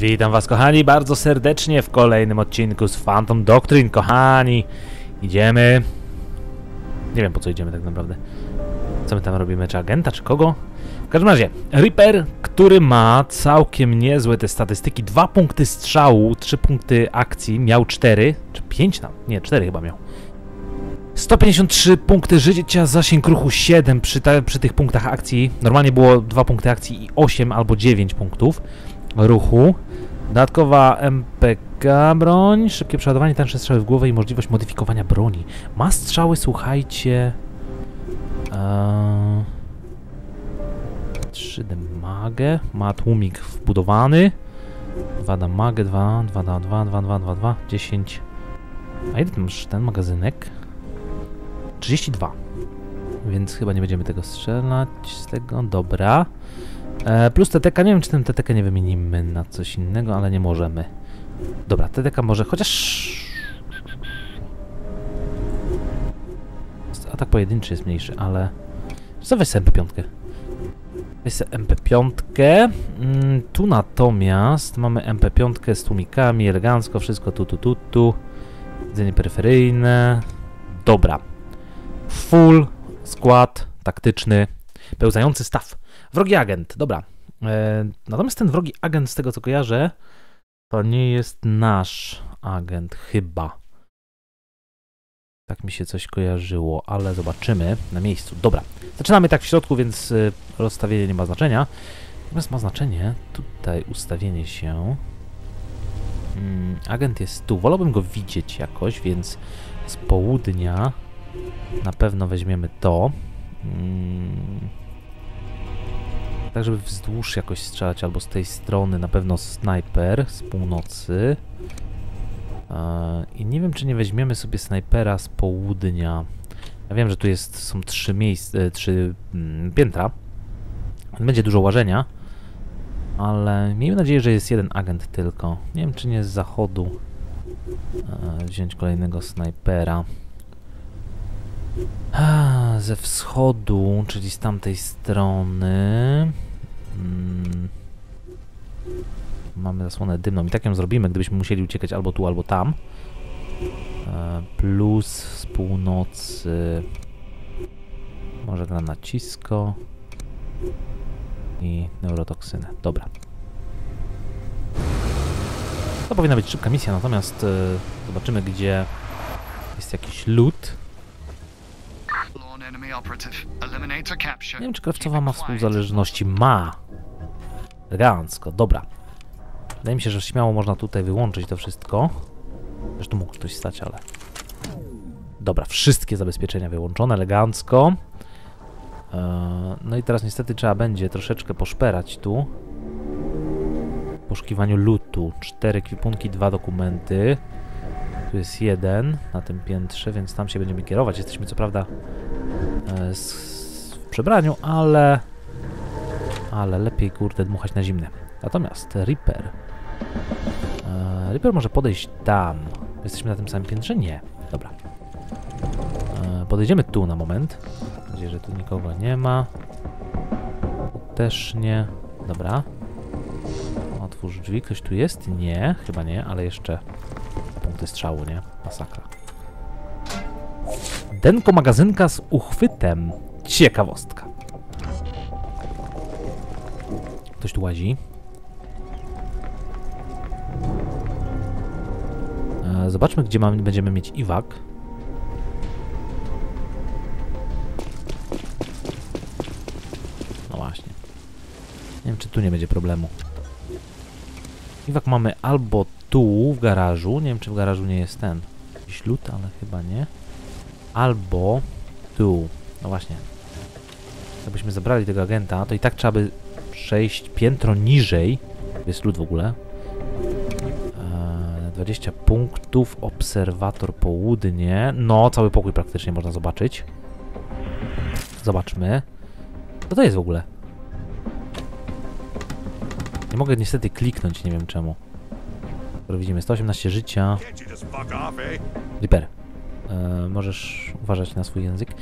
Witam was kochani bardzo serdecznie w kolejnym odcinku z Phantom Doctrine, kochani. Idziemy. Nie wiem po co idziemy tak naprawdę. Co my tam robimy? Czy agenta, czy kogo? W każdym razie, Reaper, który ma całkiem niezłe te statystyki. Dwa punkty strzału, trzy punkty akcji, miał cztery, czy pięć tam? Nie, cztery chyba miał. 153 punkty życia, zasięg ruchu 7 przy, ta, przy tych punktach akcji. Normalnie było 2 punkty akcji i 8 albo 9 punktów ruchu. Dodatkowa MPK broń, szybkie przeładowanie, tańsze strzały w głowę i możliwość modyfikowania broni. Ma strzały, słuchajcie... Eee, 3D magę, ma tłumik wbudowany. 2 damage, 2, 2, 2, 2, 2, 2, 2, 2, 10. A ile masz ten magazynek? 32. Więc chyba nie będziemy tego strzelać z tego. Dobra. E, plus TTK, nie wiem czy ten TTK nie wymienimy na coś innego, ale nie możemy. Dobra, TTK może, chociaż... Atak pojedynczy jest mniejszy, ale... Co weź sobie MP5? Weź sobie MP5. Mm, tu natomiast mamy MP5 z tłumikami, elegancko, wszystko tu, tu, tu, tu. Widzenie peryferyjne. Dobra. Full skład taktyczny, pełzający staw. Wrogi agent, dobra. E, natomiast ten wrogi agent, z tego co kojarzę, to nie jest nasz agent, chyba. Tak mi się coś kojarzyło, ale zobaczymy na miejscu. Dobra, zaczynamy tak w środku, więc y, rozstawienie nie ma znaczenia. Natomiast ma znaczenie tutaj ustawienie się. Mm, agent jest tu. Wolałbym go widzieć jakoś, więc z południa na pewno weźmiemy to. Tak, żeby wzdłuż jakoś strzelać, albo z tej strony na pewno snajper z północy. Eee, I nie wiem, czy nie weźmiemy sobie snajpera z południa. Ja wiem, że tu jest, są trzy miejsca, e, trzy mm, piętra. Będzie dużo łażenia. Ale miejmy nadzieję, że jest jeden agent tylko. Nie wiem, czy nie z zachodu eee, wziąć kolejnego snajpera. Ze wschodu, czyli z tamtej strony. Hmm. Mamy zasłonę dymną i tak ją zrobimy, gdybyśmy musieli uciekać albo tu, albo tam. E, plus z północy. Może granacisko. I neurotoksynę. Dobra. To powinna być szybka misja, natomiast e, zobaczymy, gdzie jest jakiś loot. Nie wiem, czy krawcowa ma współzależności. Ma! Elegancko, dobra. Wydaje mi się, że śmiało można tutaj wyłączyć to wszystko. Zresztą mógł ktoś stać, ale... Dobra, wszystkie zabezpieczenia wyłączone, elegancko. Eee, no i teraz niestety trzeba będzie troszeczkę poszperać tu. W poszukiwaniu lootu. Cztery kwipunki, dwa dokumenty. Tu jest jeden na tym piętrze, więc tam się będziemy kierować. Jesteśmy co prawda e, z, w przebraniu, ale... Ale lepiej, kurde, dmuchać na zimne. Natomiast Reaper... E, Reaper może podejść tam. Jesteśmy na tym samym piętrze? Nie. Dobra. E, podejdziemy tu na moment. Mam nadzieję, że tu nikogo nie ma. Tu też nie. Dobra. Otwórz drzwi. Ktoś tu jest? Nie. Chyba nie, ale jeszcze punkty strzału, nie? Masakra. Denko magazynka z uchwytem. Ciekawostka. Ktoś tu łazi. E, zobaczmy, gdzie mamy, będziemy mieć iwak. No właśnie. Nie wiem, czy tu nie będzie problemu. Iwak mamy albo tu, w garażu. Nie wiem, czy w garażu nie jest ten. Lód, ale chyba nie. Albo tu. No właśnie. Jakbyśmy zabrali tego agenta, to i tak trzeba by przejść piętro niżej. Jest lód w ogóle. Eee, 20 punktów, obserwator południe. No, cały pokój praktycznie można zobaczyć. Zobaczmy. Co to jest w ogóle? Nie mogę niestety kliknąć, nie wiem czemu. Skoro widzimy 118 życia. Reaper. E, możesz uważać na swój język.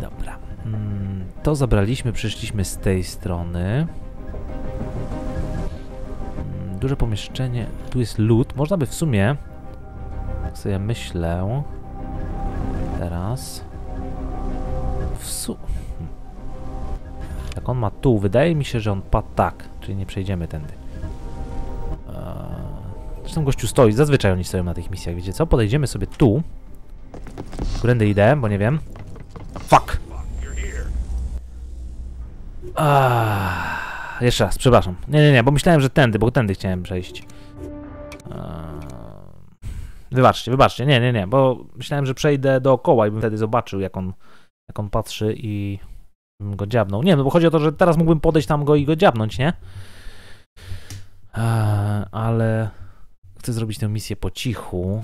Dobra. Mm, to zabraliśmy, przyszliśmy z tej strony. Mm, Duże pomieszczenie. Tu jest lód. Można by w sumie... Tak sobie myślę... Teraz... W su... Hmm. Jak on ma tu, wydaje mi się, że on padł tak. Czyli nie przejdziemy tędy. Eee... Zresztą gościu stoi. Zazwyczaj oni stoją na tych misjach, wiecie co? Podejdziemy sobie tu. Którędy idę, bo nie wiem. Fuck! Ah, jeszcze raz, przepraszam. Nie, nie, nie, bo myślałem, że tędy, bo tędy chciałem przejść. Eee, wybaczcie, wybaczcie, nie, nie, nie, bo myślałem, że przejdę dookoła i bym wtedy zobaczył, jak on, jak on patrzy i bym go dziabnął. Nie, no bo chodzi o to, że teraz mógłbym podejść tam go i go dziabnąć, nie? Eee, ale chcę zrobić tę misję po cichu.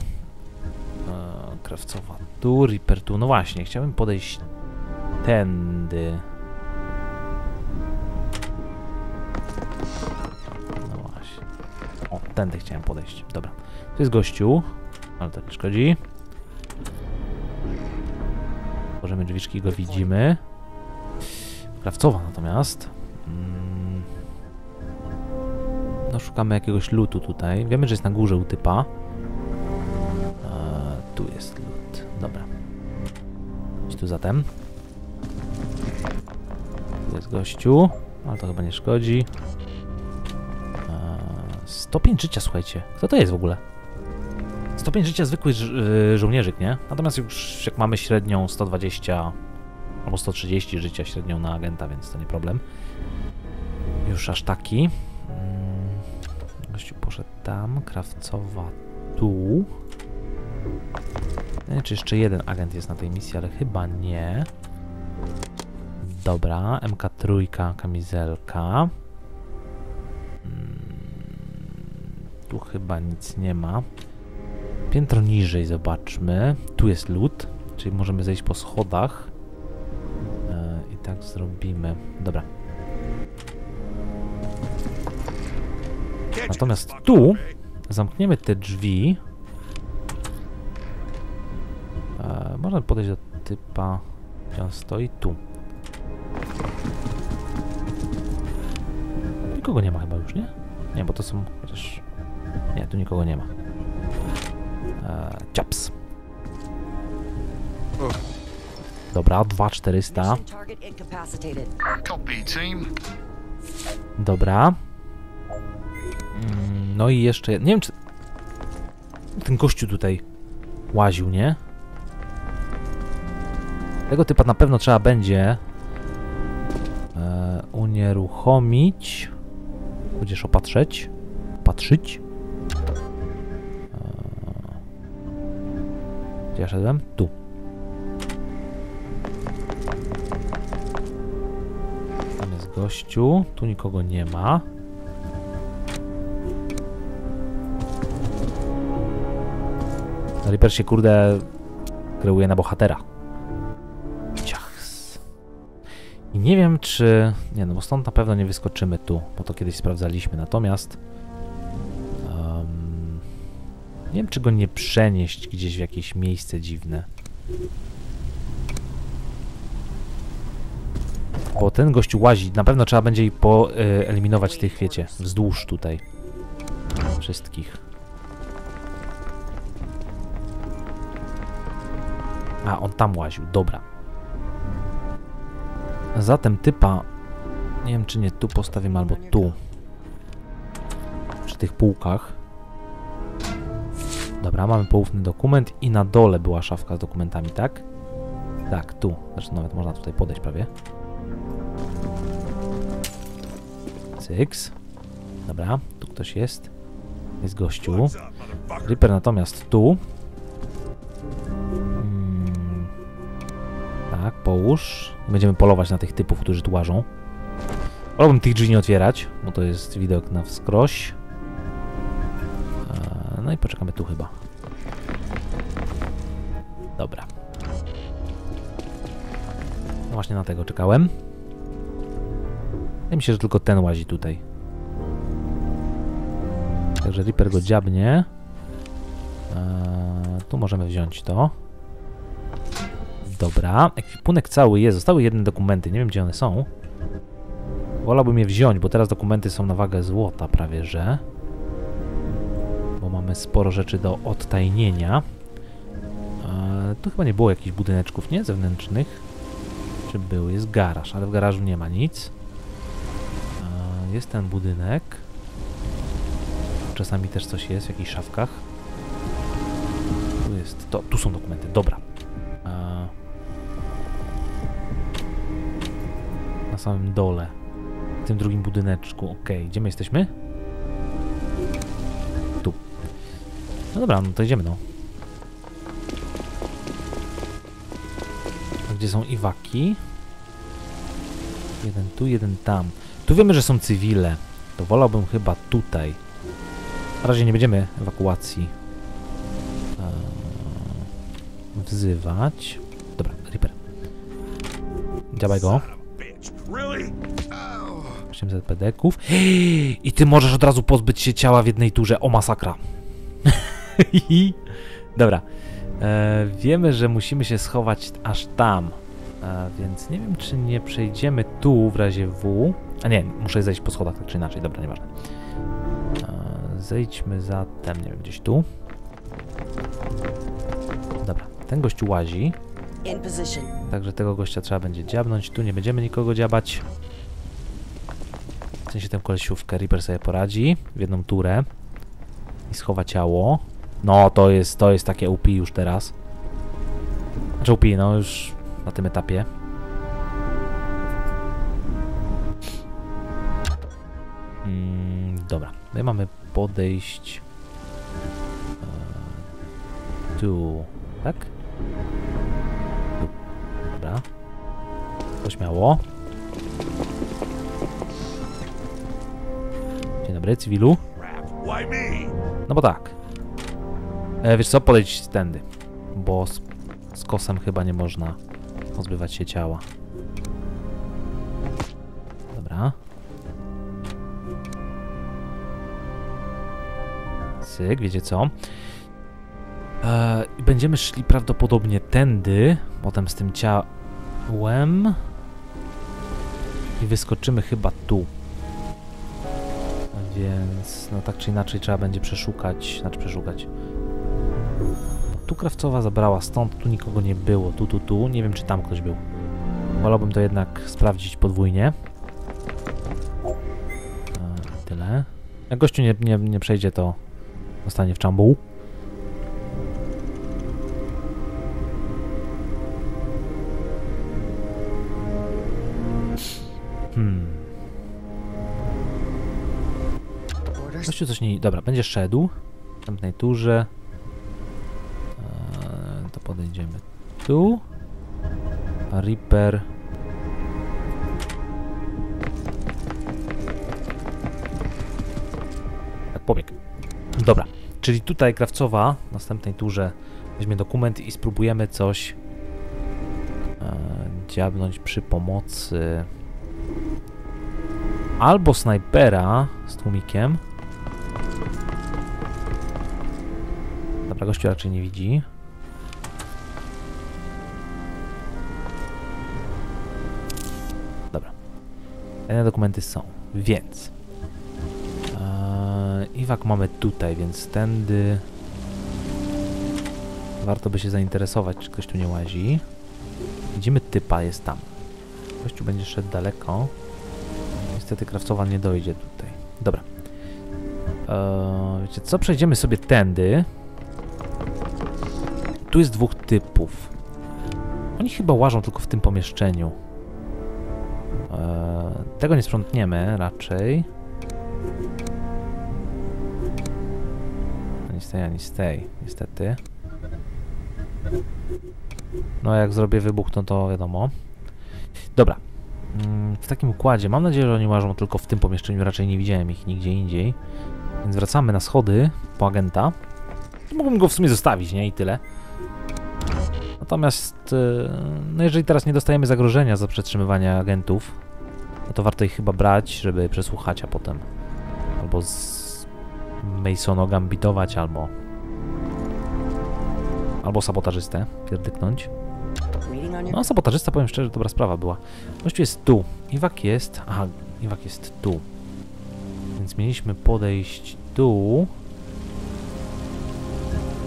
Krawcowa tu, Reaper tu. No właśnie, chciałbym podejść tędy. Tędy chciałem podejść. Dobra. To jest gościu. Ale to nie szkodzi. Otworzymy drzwiczki go widzimy. Krawcowa natomiast. Mm. No szukamy jakiegoś lutu tutaj. Wiemy, że jest na górze u typa. Eee, tu jest lut. Dobra. Idź tu zatem. Tu jest gościu. Ale to chyba nie szkodzi. Eee, stopień życia, słuchajcie. Kto to jest w ogóle? Stopień życia zwykły żo yy, żołnierzyk, nie? Natomiast już jak mamy średnią 120 albo 130 życia średnią na agenta, więc to nie problem. Już aż taki. Mm, gościu poszedł tam, krawcowa tu. Nie wiem, czy jeszcze jeden agent jest na tej misji, ale chyba nie. Dobra, MK3, kamizelka. Tu chyba nic nie ma. Piętro niżej zobaczmy. Tu jest lód, czyli możemy zejść po schodach. E, I tak zrobimy. Dobra. Natomiast tu zamkniemy te drzwi. E, można podejść do typa, gdzie on stoi. Tu. Nikogo nie ma chyba już, nie? Nie, bo to są chociaż... Nie, tu nikogo nie ma. E, ciaps. Dobra, 2400. Mission target incapacitated. Copy, team. Dobra. Mm, No i jeszcze... Nie wiem, czy... Ten gościu tutaj łaził, nie? Tego typa na pewno trzeba będzie e, unieruchomić. Będziesz opatrzeć. Patrzyć. Ja szedłem? Tu. Tam jest gościu. Tu nikogo nie ma. Reaper się kurde kreuje na bohatera. Ciachs. I nie wiem czy... Nie no, bo stąd na pewno nie wyskoczymy tu, bo to kiedyś sprawdzaliśmy. Natomiast... nie wiem czy go nie przenieść gdzieś w jakieś miejsce dziwne. Bo ten gościu łazi. Na pewno trzeba będzie i poeliminować tych, wiecie, wzdłuż tutaj. Wszystkich. A, on tam łaził, dobra. Zatem typa... Nie wiem, czy nie tu postawimy, albo tu. Przy tych półkach. Dobra, mamy poufny dokument i na dole była szafka z dokumentami, tak? Tak, tu. Zresztą nawet można tutaj podejść prawie. Cyks. Dobra, tu ktoś jest. Jest gościu. Reaper natomiast tu. Mm, tak, połóż. Będziemy polować na tych typów, którzy tu łażą. Wolałbym tych drzwi nie otwierać, bo to jest widok na wskroś. No i poczekamy tu chyba. Dobra. No właśnie na tego czekałem. Mi się, że tylko ten łazi tutaj. Także Reaper go dziabnie. Eee, tu możemy wziąć to. Dobra, ekwipunek cały jest. Zostały jedne dokumenty, nie wiem gdzie one są. Wolałbym je wziąć, bo teraz dokumenty są na wagę złota prawie, że. mamy sporo rzeczy do odtajnienia. Tu chyba nie było jakichś budyneczków, nie? Zewnętrznych. Czy były? Jest garaż, ale w garażu nie ma nic. E, jest ten budynek. Czasami też coś jest w jakichś szafkach. Tu jest to. Tu są dokumenty. Dobra. E, na samym dole. W tym drugim budyneczku. Ok, gdzie my jesteśmy? Tu. No dobra, no to idziemy no. Gdzie są iwaki? Jeden tu, jeden tam. Tu wiemy, że są cywile. To wolałbym chyba tutaj. Na razie nie będziemy ewakuacji eee, wzywać. Dobra, Reaper. Działaj go. 800 pedeków. I ty możesz od razu pozbyć się ciała w jednej turze. O masakra. Dobra. E, wiemy, że musimy się schować aż tam. E, więc nie wiem, czy nie przejdziemy tu w razie W. A nie, muszę zejść po schodach, tak czy inaczej. Dobra, nieważne. E, zejdźmy zatem, nie wiem, gdzieś tu. Dobra, ten gość łazi. Także tego gościa trzeba będzie dziabnąć. Tu nie będziemy nikogo dziabać. W sensie tę kolesiówkę Reaper sobie poradzi w jedną turę i schowa ciało. No, to jest, to jest takie UP już teraz. Znaczy UP, no już na tym etapie. Mm, dobra, my mamy podejść e, tu, tak? Tu. Dobra. Pośmiało. Dzień dobry, cywilu. No bo tak. E, wiesz co, podejdź tędy. Bo z, z kosem chyba nie można pozbywać się ciała. Dobra. Cyk, wiecie co? E, będziemy szli prawdopodobnie tędy, potem z tym ciałem. I wyskoczymy chyba tu. Więc no tak czy inaczej trzeba będzie przeszukać, znaczy przeszukać. Tu krawcowa zabrała stąd, tu nikogo nie było, tu, tu, tu, nie wiem czy tam ktoś był. Wolałbym to jednak sprawdzić podwójnie. E, tyle. Jak gościu nie, nie, nie przejdzie to zostanie w czambuł. Hmm. Gościu coś nie... Dobra, będzie szedł. W następnej turze. Podejdziemy tu. Reaper... Tak, pobieg. Dobra, czyli tutaj krawcowa w następnej turze weźmie dokument i spróbujemy coś eee, dziabnąć przy pomocy albo snajpera z tłumikiem. Dobra, gościu raczej nie widzi. Inne dokumenty są, więc... Eee, Iwak mamy tutaj, więc tędy... Warto by się zainteresować, czy ktoś tu nie łazi. Widzimy typa, jest tam. Gościu będzie szedł daleko. Niestety krawcowa nie dojdzie tutaj. Dobra. Eee, wiecie co? Przejdziemy sobie tędy. Tu jest dwóch typów. Oni chyba łażą tylko w tym pomieszczeniu. Tego nie sprzątniemy raczej. Ani z tej, ani z tej, niestety. No jak zrobię wybuch, no to wiadomo. Dobra. Mm, W takim układzie, mam nadzieję, że oni łażą tylko w tym pomieszczeniu, raczej nie widziałem ich nigdzie indziej. Więc wracamy na schody po agenta. Mógłbym go w sumie zostawić, nie? I tyle. Natomiast, e, no jeżeli teraz nie dostajemy zagrożenia za przetrzymywanie agentów, no to warto ich chyba brać, żeby przesłuchać, a potem albo z Masono gambitować, albo albo sabotażystę pierdyknąć. No, sabotażysta, powiem szczerze, dobra sprawa była. Gościu jest tu. Iwak jest... Aha, Iwak jest tu. Więc mieliśmy podejść tu.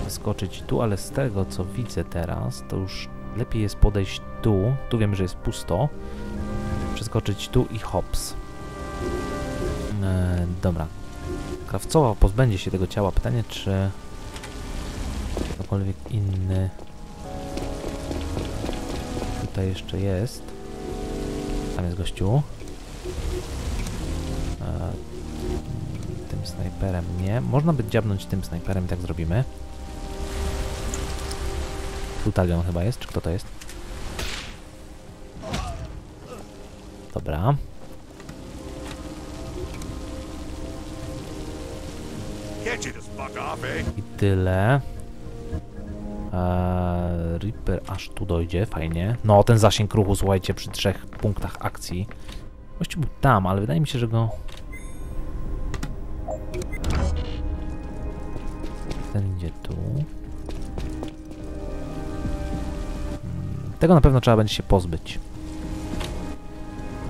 przeskoczyć tu, ale z tego co widzę teraz, to już lepiej jest podejść tu. Tu wiemy, że jest pusto. Przeskoczyć tu i hops. E, dobra. Krawcowa pozbędzie się tego ciała. Pytanie, czy ktokolwiek inny tutaj jeszcze jest. Tam jest gościu. E, tym snajperem nie. Można by dziabnąć tym snajperem i tak zrobimy. Tu Talion chyba jest, czy kto to jest? Dobra. I tyle. Eee, Reaper aż tu dojdzie, fajnie. No, ten zasięg ruchu, słuchajcie, przy trzech punktach akcji. Właściwie był tam, ale wydaje mi się, że go... Ten idzie tu. Hmm, Tego na pewno trzeba będzie się pozbyć.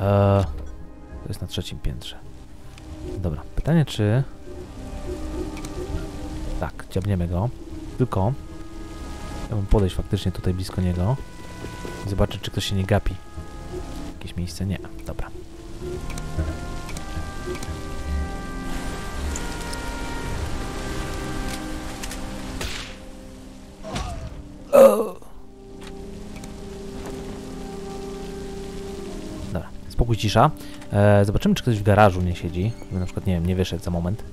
Eee, to jest na trzecim piętrze. Dobra, pytanie czy... Tak, dziabniemy go. Tylko... Chciałbym podejść faktycznie tutaj blisko niego. I zobaczyć, czy ktoś się nie gapi. Jakieś miejsce? Nie. Dobra, cisza. E, zobaczymy, czy ktoś w garażu nie siedzi. Żeby na przykład, nie wiem, nie wyszedł za moment.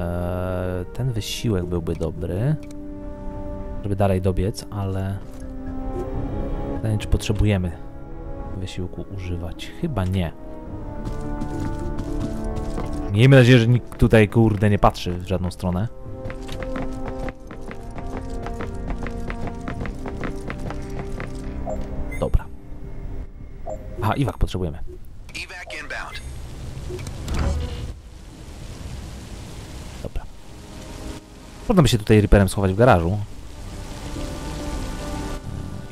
E, ten wysiłek byłby dobry, żeby dalej dobiec, ale pytanie, czy potrzebujemy wysiłku używać? Chyba nie. Miejmy nadzieję, że nikt tutaj, kurde, nie patrzy w żadną stronę. Potrzebujemy. Dobra. Można by się tutaj Reaperem schować w garażu.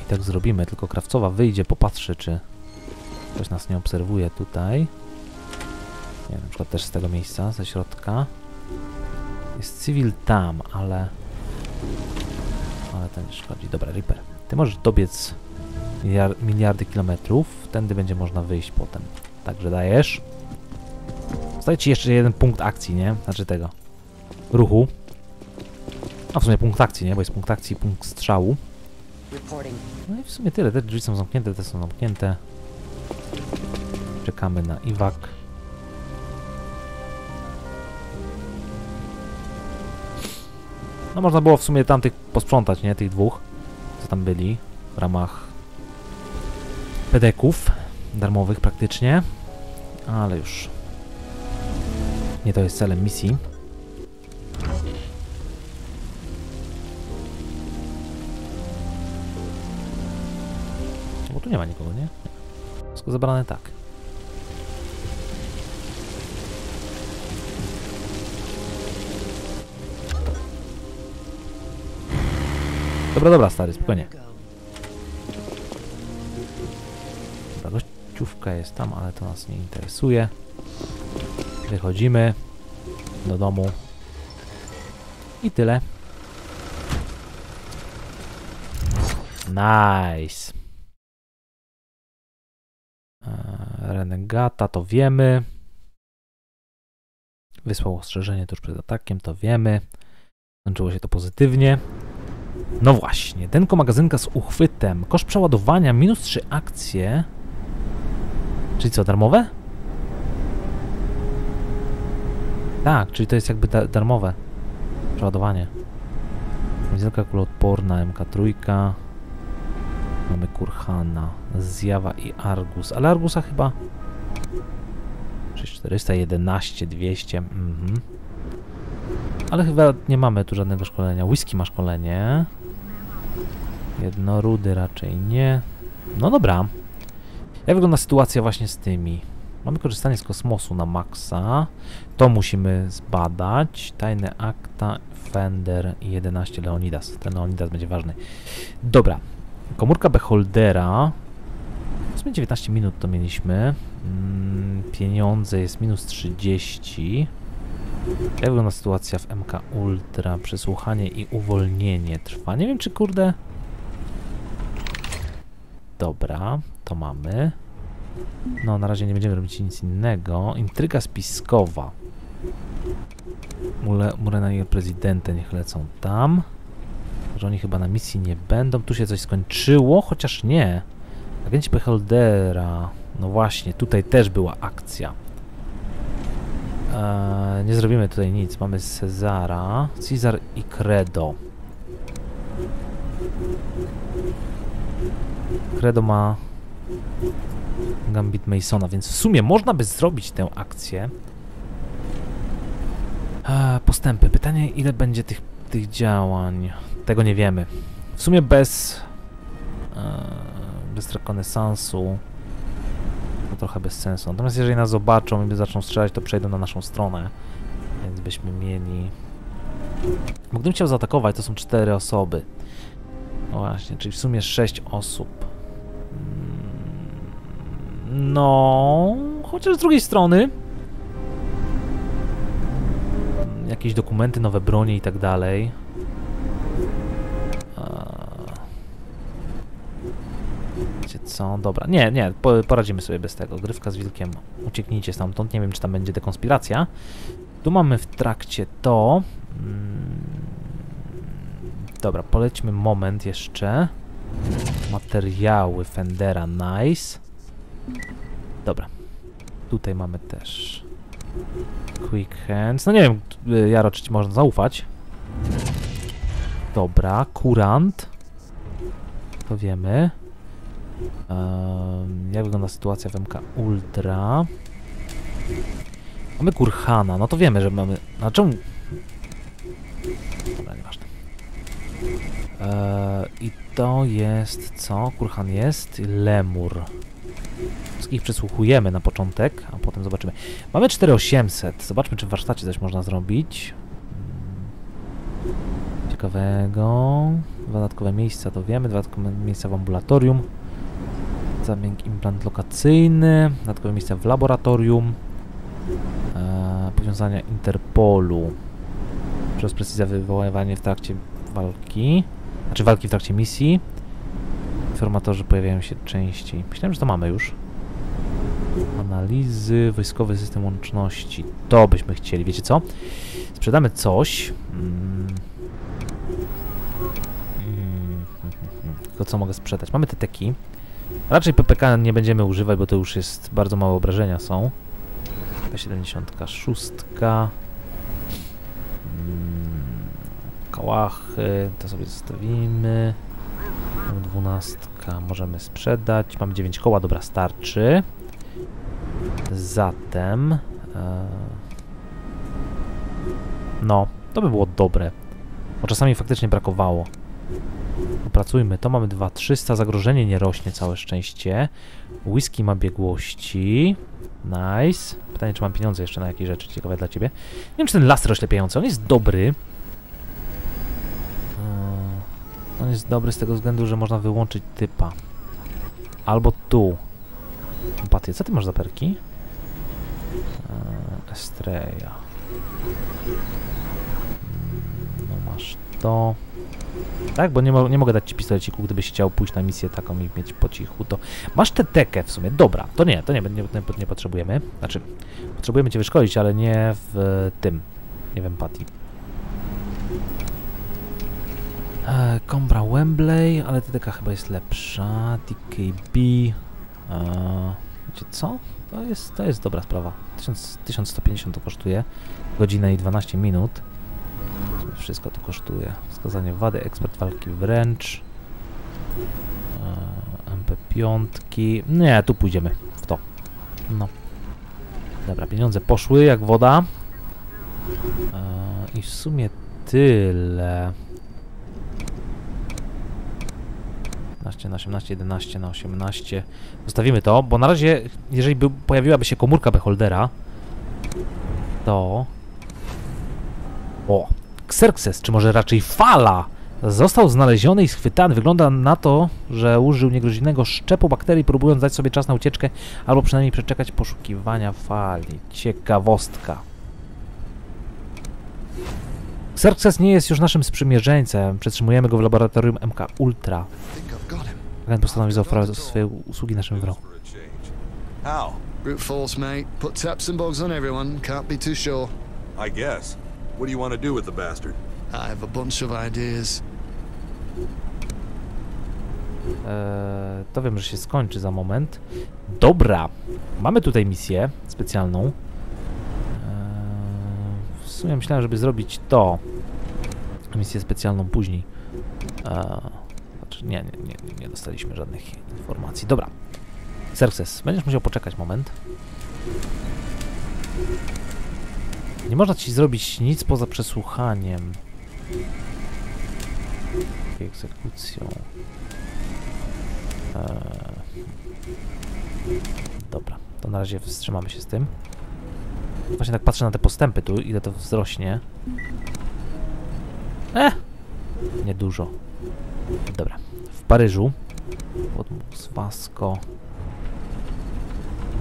I tak zrobimy, tylko krawcowa wyjdzie, popatrzy, czy ktoś nas nie obserwuje tutaj. Nie, na przykład też z tego miejsca, ze środka. Jest cywil tam, ale... Ale ten nie szkodzi. Dobra, Reaper. Ty możesz dobiec miliardy kilometrów, tędy będzie można wyjść potem. Także dajesz. Zostaje ci jeszcze jeden punkt akcji, nie? Znaczy tego ruchu. A w sumie punkt akcji, nie? Bo jest punkt akcji i punkt strzału. No i w sumie tyle. Te drzwi są zamknięte, te są zamknięte. Czekamy na iwak. No można było w sumie tamtych posprzątać, nie? Tych dwóch, co tam byli w ramach pedeków darmowych praktycznie. Ale już nie to jest celem misji. Bo tu nie ma nikogo, nie? Wszystko zabrane tak. Dobra, dobra, stary, spokojnie. Gościówka jest tam, ale to nas nie interesuje. Wychodzimy do domu. I tyle. Nice. Eee, Renegata to wiemy. Wysłał ostrzeżenie tuż przed atakiem, to wiemy. Skończyło się to pozytywnie. No właśnie, denko magazynka z uchwytem. Koszt przeładowania minus 3 akcje. Czyli co, darmowe? Tak, czyli to jest jakby da darmowe przeładowanie. Kamizelka kuloodporna, MK3. Mamy Kurhana, Zjawa i Argus. Ale Argusa chyba... 6411, 200, mhm. Ale chyba nie mamy tu żadnego szkolenia. Whisky ma szkolenie. Jednorudy raczej nie. No dobra. Jak wygląda sytuacja właśnie z tymi? Mamy korzystanie z kosmosu na maksa. To musimy zbadać. Tajne akta, Fender i 11 Leonidas. Ten Leonidas będzie ważny. Dobra. Komórka Beholdera. W sumie 19 minut to mieliśmy. Mm, pieniądze jest minus 30. Jak wygląda sytuacja w MK Ultra? Przesłuchanie i uwolnienie trwa. Nie wiem, czy kurde... Dobra, to mamy. No, na razie nie będziemy robić nic innego. Intryga spiskowa. Mule, Murena i prezydentę niech lecą tam. Że oni chyba na misji nie będą. Tu się coś skończyło, chociaż nie. Agenci Beholdera. No właśnie, tutaj też była akcja. Eee, nie zrobimy tutaj nic. Mamy Cezara, Cezar i Credo. Credo ma Gambit Masona, więc w sumie można by zrobić tę akcję. Postępy. Pytanie, ile będzie tych, tych działań? Tego nie wiemy. W sumie bez... Eee, bez rekonesansu to trochę bez sensu. Natomiast jeżeli nas zobaczą i zaczną strzelać, to przejdą na naszą stronę. Więc byśmy mieli... Bo gdybym chciał zaatakować, to są cztery osoby. No właśnie, czyli w sumie sześć osób. No, chociaż z drugiej strony jakieś dokumenty, nowe bronie i tak dalej. Wiecie co? Dobra. Nie, nie, po, poradzimy sobie bez tego. Grywka z wilkiem. Ucieknijcie stamtąd. Nie wiem, czy tam będzie dekonspiracja. Tu mamy w trakcie to. Mm, Dobra, polećmy moment jeszcze. Materiały Fendera, nice. Dobra. Tutaj mamy też Quick Hands. No nie wiem, y, Jaro, czy ci można zaufać. Dobra, kurant. To wiemy. Ehm, jak wygląda sytuacja w MK Ultra? Mamy Kurhana, no to wiemy, że mamy... A czemu... Dobra, nieważne. Eee, I to jest co? Kurhan jest? Lemur. Wszystkich przesłuchujemy na początek, a potem zobaczymy. Mamy 4800. Zobaczmy, czy w warsztacie coś można zrobić. Ciekawego. Dodatkowe miejsca to wiemy. Dodatkowe miejsca w ambulatorium. Zamięk implant lokacyjny. Dodatkowe miejsca w laboratorium. Eee, powiązania Interpolu. Przez precyzję wywoływanie w trakcie walki. Znaczy walki w trakcie misji. Informatorzy pojawiają się częściej. Myślałem, że to mamy już. Analizy, wojskowy system łączności. To byśmy chcieli, wiecie co? Sprzedamy coś. Tylko co mogę sprzedać? Mamy te teki. Raczej PPK nie będziemy używać, bo to już jest bardzo małe obrażenia są. P76. Mm. Kałachy, to sobie zostawimy. Mamy dwunastka, możemy sprzedać. Mamy 9 koła, dobra, starczy. Zatem... E, no, to by było dobre. Bo czasami faktycznie brakowało. Opracujmy to. Mamy 2300. Zagrożenie nie rośnie, całe szczęście. Whisky ma biegłości. Nice. Pytanie, czy mam pieniądze jeszcze na jakieś rzeczy ciekawe dla ciebie. Nie wiem, czy ten las rozślepiający, on jest dobry. On jest dobry z tego względu, że można wyłączyć typa. Albo tu. Empatię. Co ty masz za perki? Eee, Estreja. No masz to. Tak, bo nie, mo nie mogę dać ci pistoleciku, gdybyś chciał pójść na misję taką i mieć po cichu, to... Masz tę tekę w sumie, dobra, to nie, to nie, nie, nie, nie potrzebujemy. Znaczy, potrzebujemy cię wyszkolić, ale nie w tym, nie w empatii. E, Combra Wembley, ale TDK chyba jest lepsza. TKB. E, wiecie co? To jest, to jest dobra sprawa. 1000, 1150 to kosztuje. Godzinę i 12 minut. Wszystko to kosztuje. Wskazanie wady, ekspert walki wręcz. E, MP5. Nie, tu pójdziemy w to. No. Dobra, pieniądze poszły jak woda. E, I w sumie tyle. 15 na 18, 11 na 18. Zostawimy to, bo na razie, jeżeli by pojawiłaby się komórka beholdera, to... O! Xerxes, czy może raczej Fala! Został znaleziony i schwytany. Wygląda na to, że użył niegroźnego szczepu bakterii, próbując dać sobie czas na ucieczkę, albo przynajmniej przeczekać poszukiwania fali. Ciekawostka. Xerxes nie jest już naszym sprzymierzeńcem. Przetrzymujemy go w laboratorium MK Ultra. Agent postanowił zaoferować swoje usługi naszym. How? Brute force, mate. Put taps and bugs on everyone. Can't be too sure. I guess. What do you want to do with the bastard? I have a bunch of ideas. Eee, to wiem, że się skończy za moment. Dobra, mamy tutaj misję specjalną. Sumie myślałem, żeby zrobić to. Misję specjalną później. Eee, znaczy nie, nie, nie, nie dostaliśmy żadnych informacji. Dobra. Xerxes, będziesz musiał poczekać moment. Nie można ci zrobić nic poza przesłuchaniem. Egzekucją. Eee, dobra, to na razie wstrzymamy się z tym. Właśnie tak patrzę na te postępy tu, ile to wzrośnie. Eh! Niedużo. Dobra. W Paryżu podmuch Wasko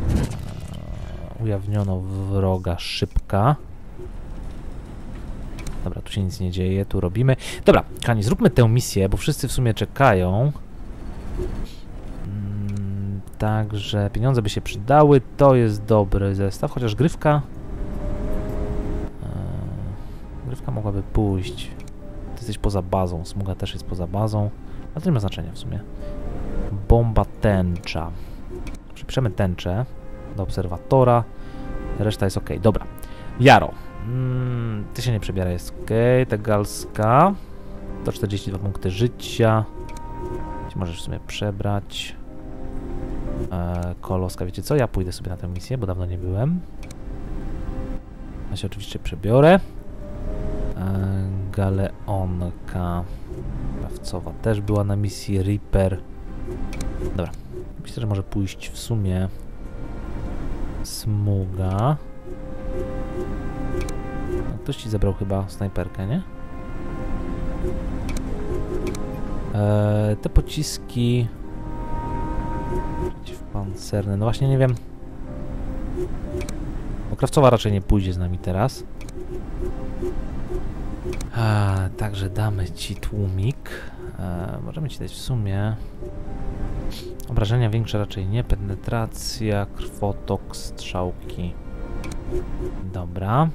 eee, ujawniono wroga szybka. Dobra, tu się nic nie dzieje, tu robimy. Dobra, Kani, zróbmy tę misję, bo wszyscy w sumie czekają. Mm, Także pieniądze by się przydały. To jest dobry zestaw, chociaż grywka. Grywka mogłaby pójść. Ty jesteś poza bazą. Smuga też jest poza bazą. Ale to nie ma znaczenia w sumie. Bomba tęcza. Przypiszemy tęczę do obserwatora. Reszta jest ok. Dobra. Jaro. Mm, ty się nie przebiera, jest ok. Tegalska. To 42 punkty życia. Ci Możesz w sumie przebrać. E, koloska, wiecie co? Ja pójdę sobie na tę misję, bo dawno nie byłem. Ja się oczywiście przebiorę. Galeonka. Krawcowa też była na misji. Reaper. Dobra. Myślę, że może pójść w sumie Smuga. No, ktoś ci zabrał chyba snajperkę, nie? Eee, te pociski przeciwpancerne, no właśnie nie wiem. Krawcowa raczej nie pójdzie z nami teraz. A, także damy ci tłumik. Możemy ci dać w sumie obrażenia większe raczej nie. Penetracja, krwotok, strzałki. Dobra.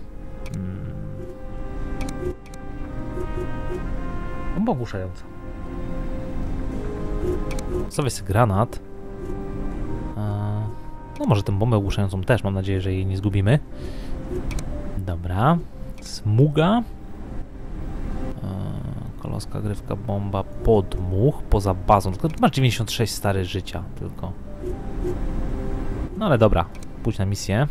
Mm. Bomba ogłuszająca. Sobie sobie granat. No może tę bombę ogłuszającą też, mam nadzieję, że jej nie zgubimy. Dobra. Smuga. E, Koloska, grywka, bomba, podmuch poza bazą. Tylko masz 96 stary życia tylko. No ale dobra, pójdź na misję. E,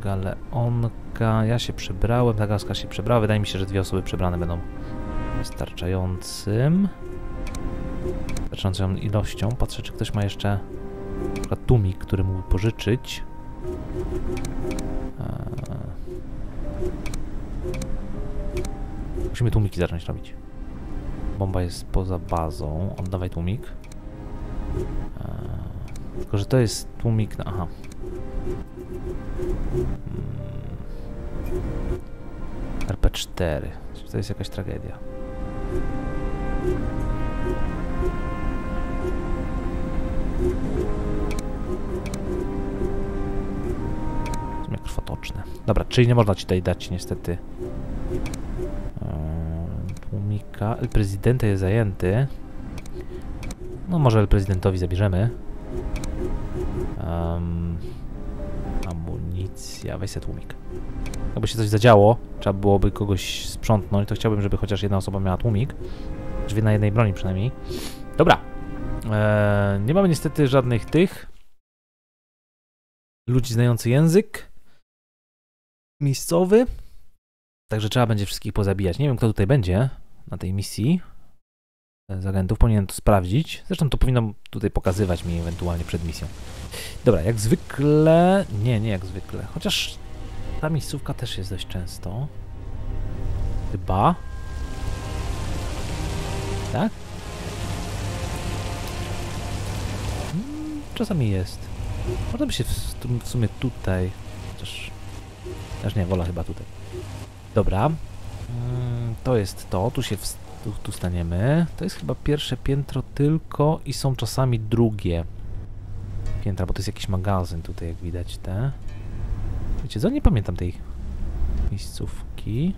Galeonka, ja się przebrałem, Tagaska się przebrała. Wydaje mi się, że dwie osoby przebrane będą wystarczającym. Wystarczającą ilością. Patrzę, czy ktoś ma jeszcze tłumik, który mógłby pożyczyć. Eee. Musimy tłumiki zacząć robić. Bomba jest poza bazą. Oddawaj tłumik. Eee. Tylko, że to jest tłumik na... Aha. Mm. RP4. Czy to jest jakaś tragedia? Krwotoczne. Dobra, czyli nie można ci tutaj dać niestety tłumika. El Presidente jest zajęty. No może El Prezydentowi zabierzemy. Um, amunicja, weź se tłumik. Jakby się coś zadziało, trzeba byłoby kogoś sprzątnąć, to chciałbym, żeby chociaż jedna osoba miała tłumik. Drzwi na jednej broni przynajmniej. Dobra. Eee, nie mamy niestety żadnych tych ludzi znających język miejscowy. Także trzeba będzie wszystkich pozabijać. Nie wiem, kto tutaj będzie na tej misji z agentów. Powinienem to sprawdzić. Zresztą to powinno tutaj pokazywać mi ewentualnie przed misją. Dobra, jak zwykle... Nie, nie jak zwykle. Chociaż ta miejscówka też jest dość często. Chyba. Tak? Mm, Czasami jest. Można by się w, w sumie tutaj. Chociaż. Też nie, wola chyba tutaj. Dobra. Mm, to jest to. Tu się tu, tu staniemy. To jest chyba pierwsze piętro tylko i są czasami drugie piętra, bo to jest jakiś magazyn tutaj, jak widać te. Wiecie co? Nie pamiętam tej miejscówki.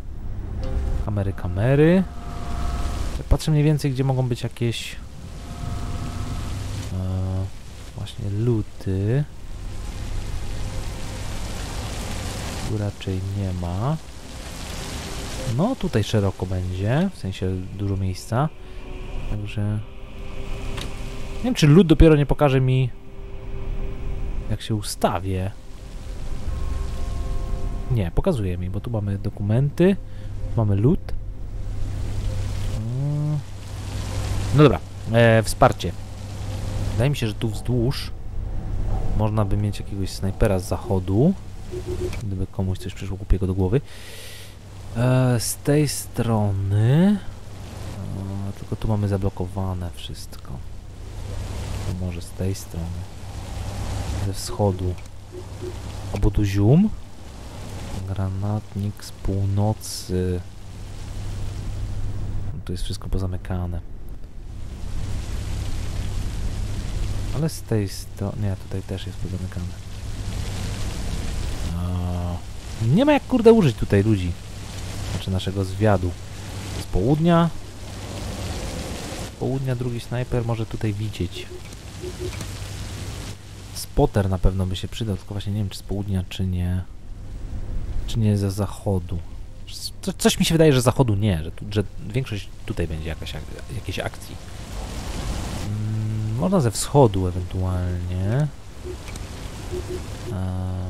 Kamery, kamery. Patrzę mniej więcej, gdzie mogą być jakieś e, właśnie luty. Tu raczej nie ma. No, tutaj szeroko będzie, w sensie dużo miejsca. Także... Nie wiem, czy lód dopiero nie pokaże mi, jak się ustawię. Nie, pokazuje mi, bo tu mamy dokumenty, tu mamy lód. No dobra, e, wsparcie. Wydaje mi się, że tu wzdłuż można by mieć jakiegoś snajpera z zachodu, gdyby komuś coś przyszło głupiego do głowy. E, z tej strony. E, tylko tu mamy zablokowane wszystko. To może z tej strony. Ze wschodu. Obodu zium. Granatnik z północy. Tu jest wszystko pozamykane. Ale z tej strony... Nie, tutaj też jest pozamykane. Nie ma jak kurde użyć tutaj ludzi. Znaczy naszego zwiadu. Z południa. Z południa drugi snajper może tutaj widzieć. Spotter na pewno by się przydał, tylko właśnie nie wiem czy z południa czy nie. Czy nie ze zachodu. Co, coś mi się wydaje, że z zachodu nie, że, tu, że większość tutaj będzie jakaś, ak- jakiejś akcji. Mm, można ze wschodu ewentualnie. Eee,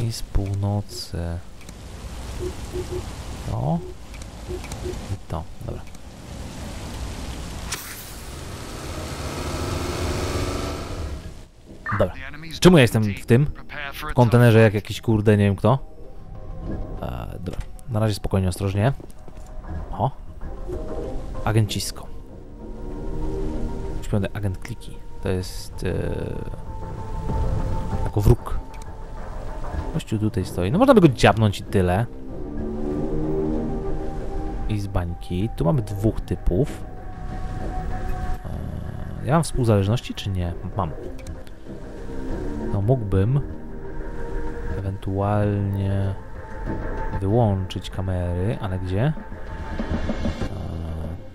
i z północy. To. I to. Dobra. Dobra. Czemu ja jestem w tym w kontenerze jak jakiś kurde, nie wiem kto? E, dobra. Na razie spokojnie, ostrożnie. O. Agencisko. Śpiony agent kliki. To jest... E, jako wróg. Gościu tutaj stoi. No można by go dziabnąć i tyle. I z bańki. Tu mamy dwóch typów. Eee, ja mam współzależności, czy nie? Mam. No mógłbym ewentualnie wyłączyć kamery, ale gdzie? Eee,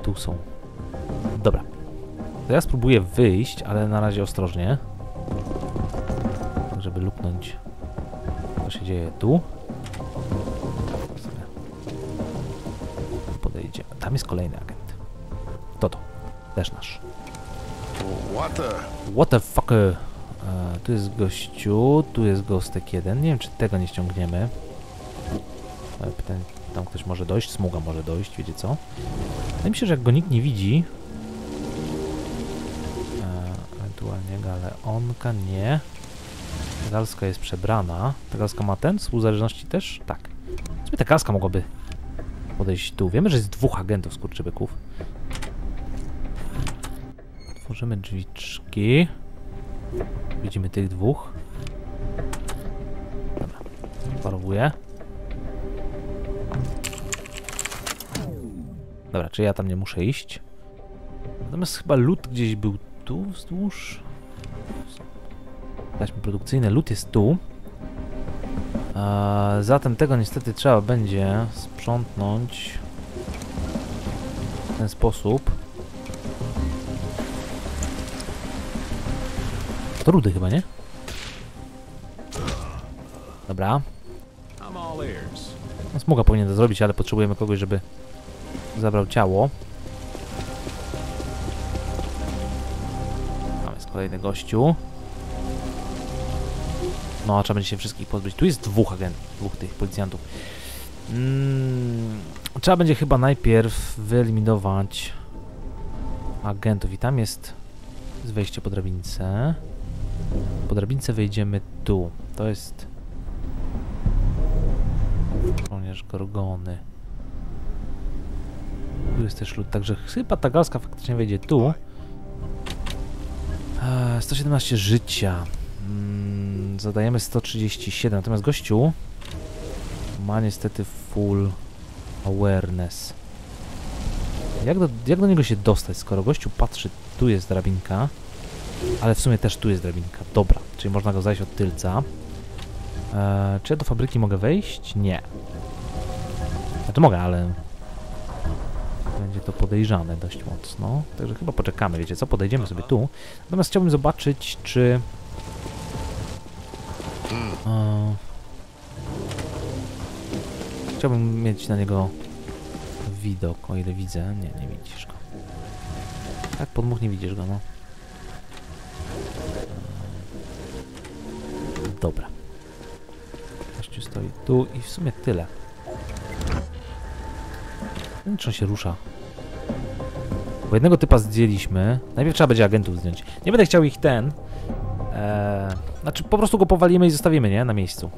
tu są. Dobra. To ja spróbuję wyjść, ale na razie ostrożnie. Żeby luknąć co się dzieje tu. Sobie podejdziemy. Tam jest kolejny agent. To to. Też nasz. What the? What the fuck? E, tu jest gościu, tu jest gostek jeden. Nie wiem, czy tego nie ściągniemy. E, pytanie, tam ktoś może dojść, smuga może dojść, wiecie co? Wydaje mi się, że jak go nikt nie widzi... E, ewentualnie galeonka, nie. Galska jest przebrana. Ta galska ma ten? Współzależności też? Tak. Sobie ta galska mogłaby podejść tu. Wiemy, że jest dwóch agentów skurczybyków. Otworzymy drzwiczki. Widzimy tych dwóch. Dobra. Parowuję. Dobra, czy ja tam nie muszę iść? Natomiast chyba lód gdzieś był tu wzdłuż. Taśmy produkcyjne, lód jest tu. Eee, zatem tego niestety trzeba będzie sprzątnąć w ten sposób. To rudy chyba, nie? Dobra. No, Smuga powinien to zrobić, ale potrzebujemy kogoś, żeby zabrał ciało. Tam jest kolejny gościu. No, trzeba będzie się wszystkich pozbyć. Tu jest dwóch agentów, dwóch tych policjantów. Mm, trzeba będzie chyba najpierw wyeliminować agentów. I tam jest wejście po drabince. Po drabince wejdziemy tu. To jest żołnierz Gorgony. Tu jest też lód, także chyba ta galska faktycznie wejdzie tu. Eee, 117 życia. Zadajemy 137, natomiast gościu Ma niestety full awareness. Jak do, jak do niego się dostać, skoro gościu patrzy, tu jest drabinka, ale w sumie też tu jest drabinka. Dobra, czyli można go zajść od tylca. Eee, czy ja do fabryki mogę wejść? Nie. Znaczy mogę, ale będzie to podejrzane dość mocno. Także chyba poczekamy, wiecie co? Podejdziemy sobie tu. Natomiast chciałbym zobaczyć, czy... E, chciałbym mieć na niego widok, o ile widzę. Nie, nie widzisz go. Tak, podmuch nie widzisz go, no. E, Dobra. Gościu stoi tu i w sumie tyle. Czy on się rusza. Bo jednego typa zdjęliśmy. Najpierw trzeba będzie agentów zdjąć. Nie będę chciał ich ten. Eee, znaczy po prostu go powalimy i zostawimy, nie? Na miejscu.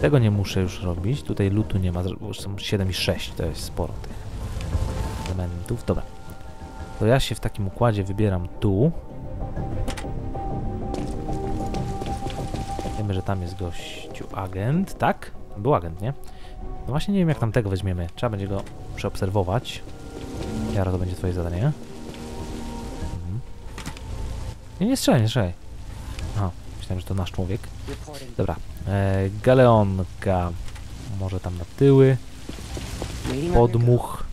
Tego nie muszę już robić. Tutaj lutu nie ma. bo są 7 i 6. To jest sporo tych elementów. Dobra. To ja się w takim układzie wybieram tu. Wiemy, że tam jest gościu agent, tak? Był agent, nie? No właśnie nie wiem jak tam tego weźmiemy. Trzeba będzie go przeobserwować. Jara, to będzie twoje zadanie. Nie, nie strzelaj, nie strzelaj. Aha, myślałem, że to nasz człowiek. Dobra. E, galeonka. Może tam na tyły. Podmuch.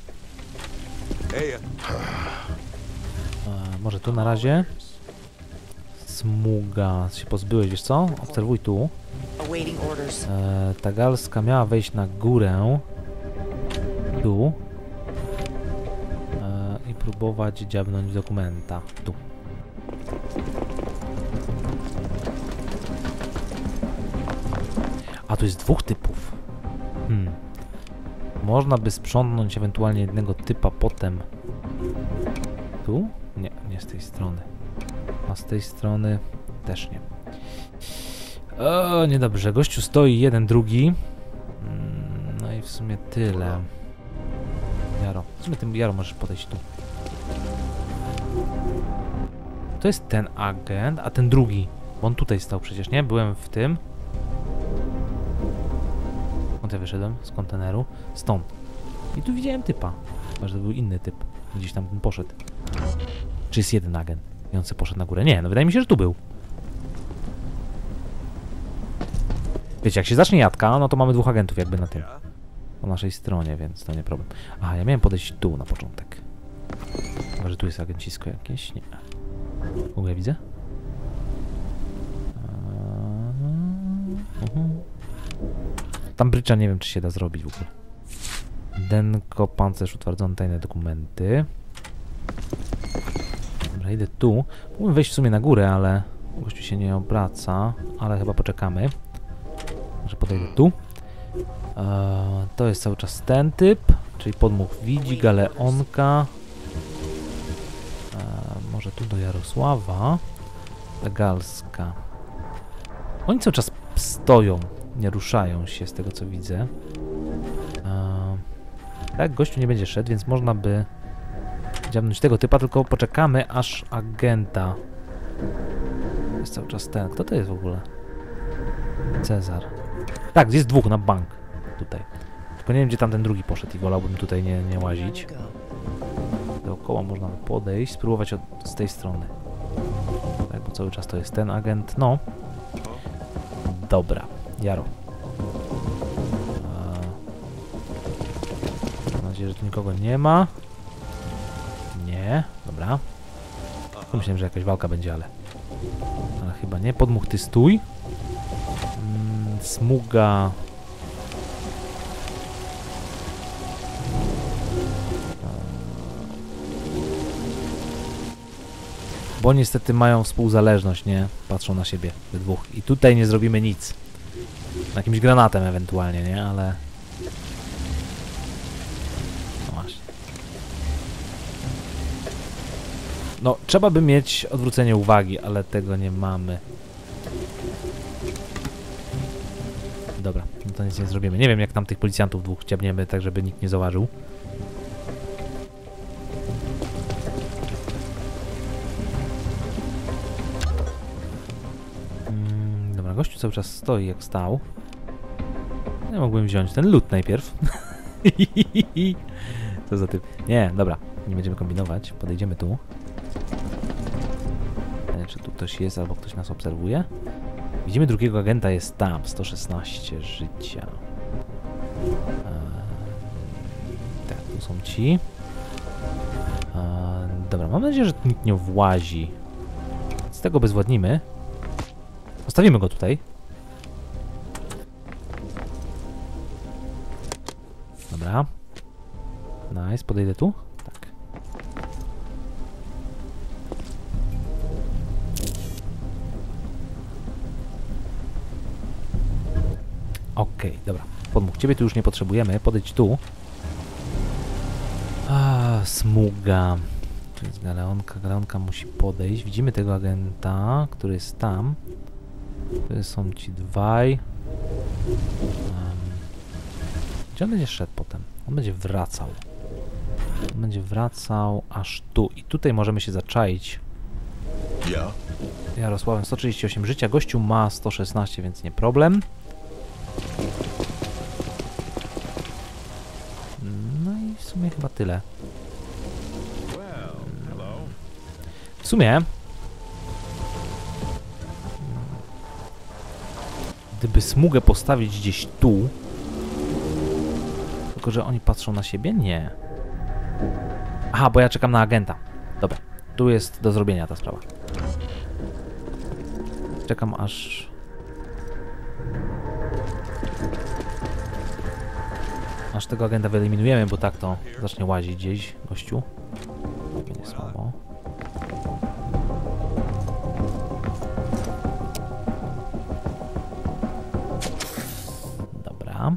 E, może tu na razie. Smuga. Się pozbyłeś, wiesz co? Obserwuj tu. E, ta galska miała wejść na górę. Tu. E, I próbować dziabnąć dokumenta. Tu. A tu jest dwóch typów. Hmm. Można by sprzątnąć ewentualnie jednego typa potem. Tu? Nie, nie z tej strony. A z tej strony też nie. O, niedobrze. Gościu stoi jeden, drugi. Mm, No i w sumie tyle. Jaro. W sumie tym Jaro możesz podejść tu. To jest ten agent, a ten drugi. Bo on tutaj stał przecież, nie? Byłem w tym. Wyszedłem? Z konteneru. Stąd. I tu widziałem typa. Chyba, że to był inny typ. Gdzieś tam ten poszedł. Czy jest jeden agent? I on sobie poszedł na górę? Nie, no wydaje mi się, że tu był. Wiecie, jak się zacznie jadka, no to mamy dwóch agentów jakby na tym. Po naszej stronie, więc to nie problem. Aha, ja miałem podejść tu na początek. Chyba, że tu jest agencisko jakieś? Nie. W ogóle widzę? Eee, mhm. Tam brycza nie wiem, czy się da zrobić w ogóle. Denko, pancerz utwardzony, tajne dokumenty. Dobra, idę tu. Mógłbym wejść w sumie na górę, ale gościu się nie obraca, ale chyba poczekamy. Może podejdę tu. Eee, to jest cały czas ten typ, czyli podmuch widzi, galeonka. Eee, może tu do Jarosława. Legalska. Oni cały czas stoją, nie ruszają się z tego co widzę. Eee, tak, gościu nie będzie szedł, więc można by dziabnąć tego typa, tylko poczekamy aż agenta. Jest cały czas ten. Kto to jest w ogóle? Cezar. Tak, jest dwóch na bank. Tutaj. Tylko nie wiem, gdzie tam ten drugi poszedł i wolałbym tutaj nie, nie łazić. Dookoła można podejść, spróbować od, z tej strony. Tak, bo cały czas to jest ten agent. No. Dobra. Jaro. Mam nadzieję, że tu nikogo nie ma. Nie. Dobra. Myślałem, że jakaś walka będzie, ale... Ale chyba nie. Podmuch, ty stój. Mm, smuga... Bo niestety mają współzależność, nie? Patrzą na siebie, we dwóch. I tutaj nie zrobimy nic. Jakimś granatem ewentualnie, nie? Ale... No właśnie. No, trzeba by mieć odwrócenie uwagi, ale tego nie mamy. Dobra, no to nic nie zrobimy. Nie wiem, jak tam tych policjantów dwóch ciabniemy, tak żeby nikt nie zauważył. Mm, dobra, gościu cały czas stoi jak stał. Ja mógłbym wziąć ten lód najpierw. Co za typ. Nie, dobra. Nie będziemy kombinować. Podejdziemy tu. Pytanie, Czy tu ktoś jest albo ktoś nas obserwuje? Widzimy drugiego agenta, jest tam. 116 życia. Eee, tak, tu są ci. Eee, dobra, mam nadzieję, że nikt nie włazi. Z tego bezwładnimy. Postawimy go tutaj. Nice, podejdę tu? Tak. Okej, dobra. Podmuch, ciebie tu już nie potrzebujemy, podejdź tu. A, smuga. Tu jest galeonka, galeonka musi podejść. Widzimy tego agenta, który jest tam. Tu są ci dwaj. Em, gdzie on będzie szedł potem? On będzie wracał. Będzie wracał aż tu. I tutaj możemy się zaczaić. Yeah. Jarosławem 138 życia. Gościu ma 116, więc nie problem. No i w sumie chyba tyle. W sumie... Gdyby smugę postawić gdzieś tu... Tylko, że oni patrzą na siebie? Nie. Aha, bo ja czekam na agenta. Dobra, tu jest do zrobienia ta sprawa. Czekam aż... Aż tego agenta wyeliminujemy, bo tak to zacznie łazić gdzieś, gościu. Będzie słabo. Dobra.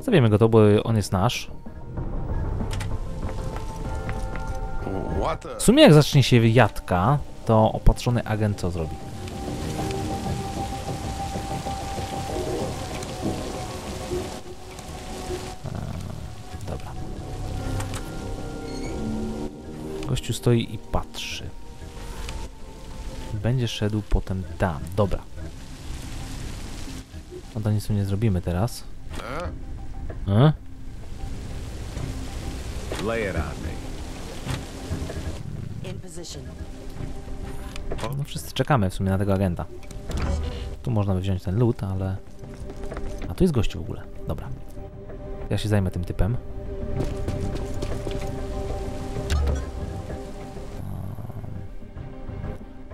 Zabijemy go to, bo on jest nasz. Sumie jak zacznie się jadka, to opatrzony agent co zrobi? Eee, Dobra. Gościu stoi i patrzy. Będzie szedł potem tam. Dobra. No to nic tu nie zrobimy teraz. E? Lay it on. No wszyscy czekamy w sumie na tego agenta. Tu można by wziąć ten lód, ale... A tu jest gościu w ogóle. Dobra. Ja się zajmę tym typem.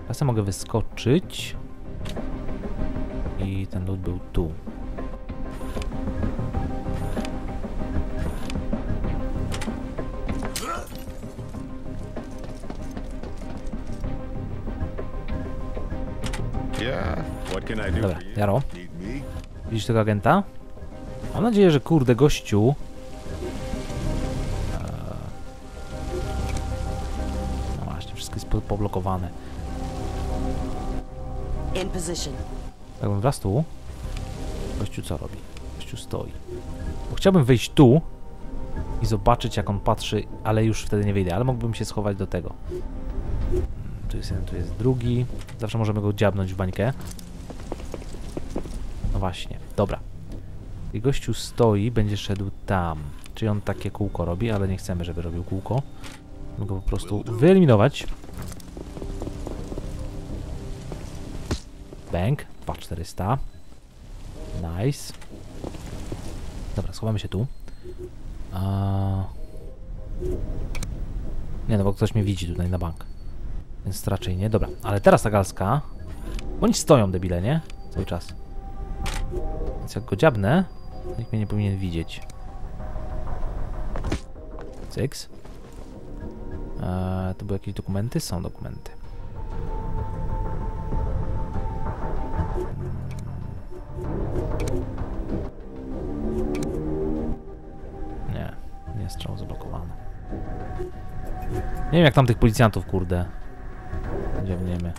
Ja sobie mogę wyskoczyć. I ten lód był tu. Jaro. Widzisz tego agenta? Mam nadzieję, że kurde gościu. Eee, No właśnie, wszystko jest po- poblokowane. In position. Jakbym wlazł tu, gościu co robi? Gościu stoi. Bo chciałbym wyjść tu i zobaczyć jak on patrzy, ale już wtedy nie wyjdę, ale mógłbym się schować do tego. Tu jest jeden, tu jest drugi. Zawsze możemy go dziabnąć w bańkę. Właśnie, dobra. I gościu stoi, będzie szedł tam. Czyli on takie kółko robi, ale nie chcemy, żeby robił kółko. Chcemy go po prostu wyeliminować. Bank, 2400. Nice. Dobra, schowamy się tu. A... Nie no, bo ktoś mnie widzi tutaj na bank. Więc raczej nie. Dobra, ale teraz ta galska. Oni stoją, debile, nie? Cały czas. Więc jak go dziabnę, nikt mnie nie powinien widzieć. Cyks. Eee, to były jakieś dokumenty? Są dokumenty. Nie, nie strzał zablokowany. Nie wiem jak tam tych policjantów, kurde. Dziewniemy.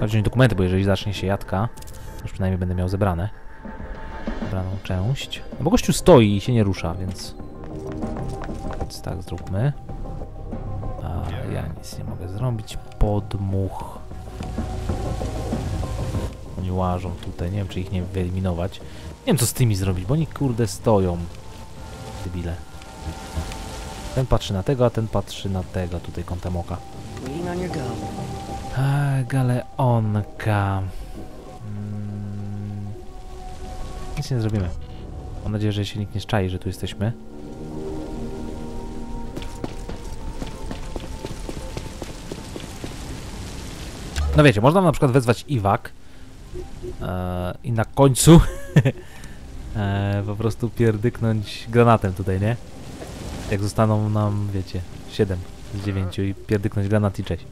Chodź dokumenty, bo jeżeli zacznie się jadka, już przynajmniej będę miał zebrane. Zebraną część. No bo gościu stoi i się nie rusza, więc... Więc tak zróbmy. A ja nic nie mogę zrobić. Podmuch. oni łażą tutaj. Nie wiem, czy ich nie wyeliminować. Nie wiem, co z tymi zrobić, bo oni kurde stoją. Debile. Ten patrzy na tego, a ten patrzy na tego, tutaj kątem oka. A, galeonka. Mm. Nic nie zrobimy. Mam nadzieję, że się nikt nie szczai, że tu jesteśmy. No wiecie, można na przykład wezwać Iwak e, i na końcu e, po prostu pierdyknąć granatem tutaj, nie? Jak zostaną nam, wiecie, 7 z 9 i pierdyknąć granat i cześć.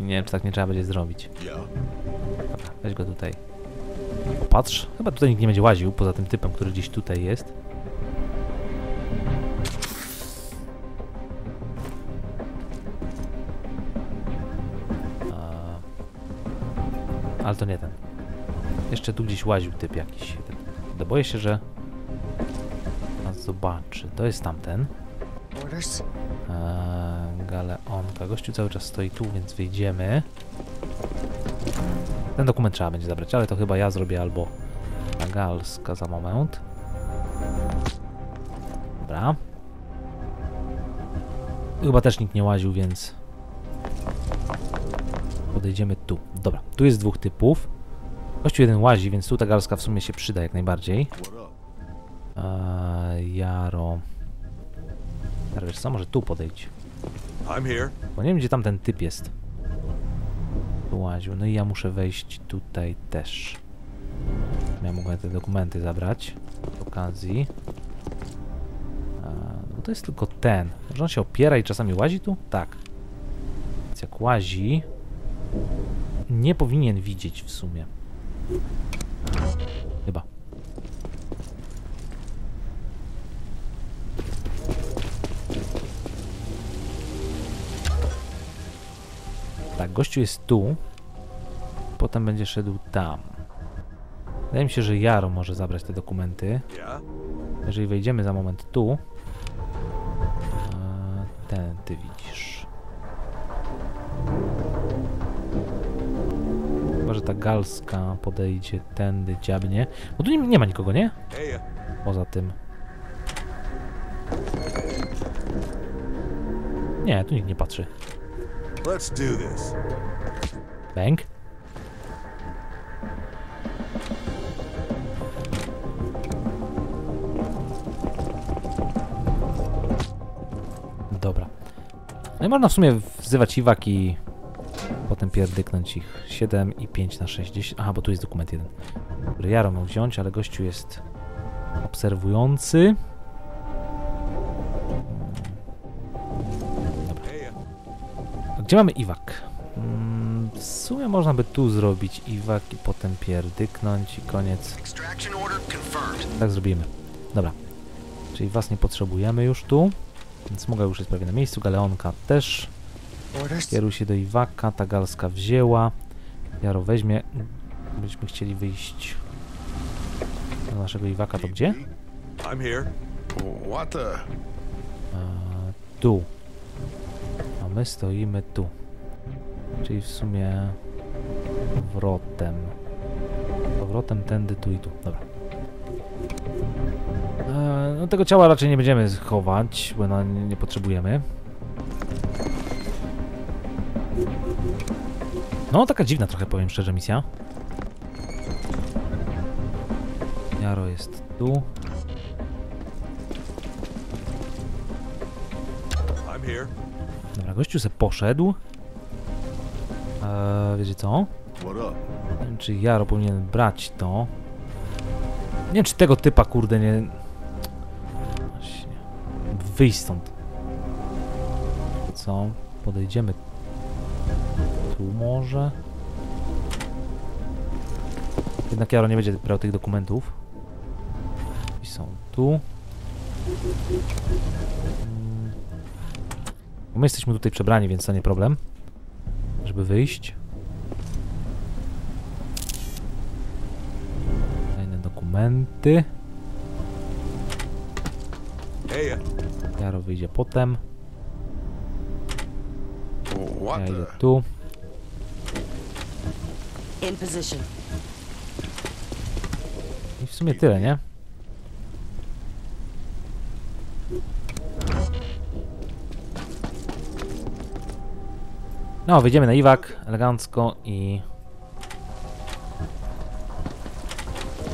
Nie wiem, czy tak nie trzeba będzie zrobić. Dobra, weź go tutaj. Popatrz. Chyba tutaj nikt nie będzie łaził, poza tym typem, który gdzieś tutaj jest. Ale to nie ten. Jeszcze tu gdzieś łaził typ jakiś. Boję się, że... A zobaczy. To jest tamten. Eee, Galeonka. Gościu cały czas stoi tu, więc wyjdziemy. Ten dokument trzeba będzie zabrać, ale to chyba ja zrobię albo Galska za moment. Dobra. Chyba też nikt nie łaził, więc podejdziemy tu. Dobra, tu jest dwóch typów. Gościu jeden łazi, więc tu ta galska w sumie się przyda jak najbardziej. Eee, Jaro. Jaro, wiesz co, może tu podejdź. I'm here. Bo nie wiem, gdzie tam ten typ jest. Łaził. No i ja muszę wejść tutaj też. Ja mogę te dokumenty zabrać. Z okazji. A, no to jest tylko ten. Że on się opiera i czasami łazi tu? Tak. Więc jak łazi... Nie powinien widzieć w sumie. Gościu jest tu. Potem będzie szedł tam. Wydaje mi się, że Jaro może zabrać te dokumenty. Jeżeli wejdziemy za moment tu. e, Ten ty widzisz. Chyba, że ta galska podejdzie tędy, dziabnie. Bo tu nie, nie ma nikogo, nie? Poza tym. Nie, tu nikt nie patrzy. Let's do this. Bęk. Dobra. No i można w sumie wzywać Iwak i potem pierdyknąć ich 7 i 5 na 60. Aha, bo tu jest dokument jeden. Który miał wziąć, ale gościu jest obserwujący. Gdzie mamy Iwak? Mm, W sumie można by tu zrobić Iwak i potem pierdyknąć i koniec. Tak zrobimy. Dobra. Czyli was nie potrzebujemy już tu. Więc mogę już jest prawie na miejscu. Galeonka też. Kieruj się do Iwaka. Ta galska wzięła. Jaro weźmie. Byśmy chcieli wyjść do naszego Iwaka. To gdzie? I'm here. What the? E, tu. My stoimy tu. Czyli w sumie powrotem. Powrotem tędy, tu i tu. Dobra. E, no tego ciała raczej nie będziemy chować, bo no, nie, nie potrzebujemy. No, taka dziwna trochę, powiem szczerze, misja. Jaro jest tu. Gościu se poszedł. Eee, wiecie co? Nie wiem, czy Jaro powinien brać to. Nie wiem, czy tego typa, kurde, nie... Właśnie. Wyjść stąd. Co? Podejdziemy tu może? Jednak Jaro nie będzie brał tych dokumentów. I są tu. My jesteśmy tutaj przebrani, więc to nie problem. Żeby wyjść. Kolejne dokumenty. Jaro wyjdzie potem. Ja idę tu. I w sumie tyle, nie? No, wyjdziemy na iwak elegancko i...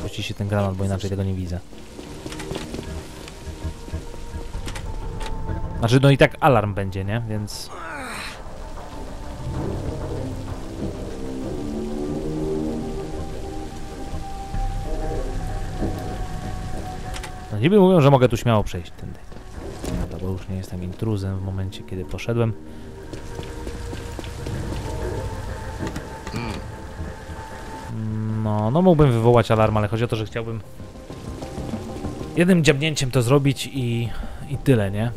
Puści się ten granat, bo inaczej tego nie widzę. Znaczy, no i tak alarm będzie, nie? Więc... No niby mówią, że mogę tu śmiało przejść tędy. Dobra, bo już nie jestem intruzem w momencie, kiedy poszedłem. No, mógłbym wywołać alarm, ale chodzi o to, że chciałbym jednym dziabnięciem to zrobić i, i tyle, nie?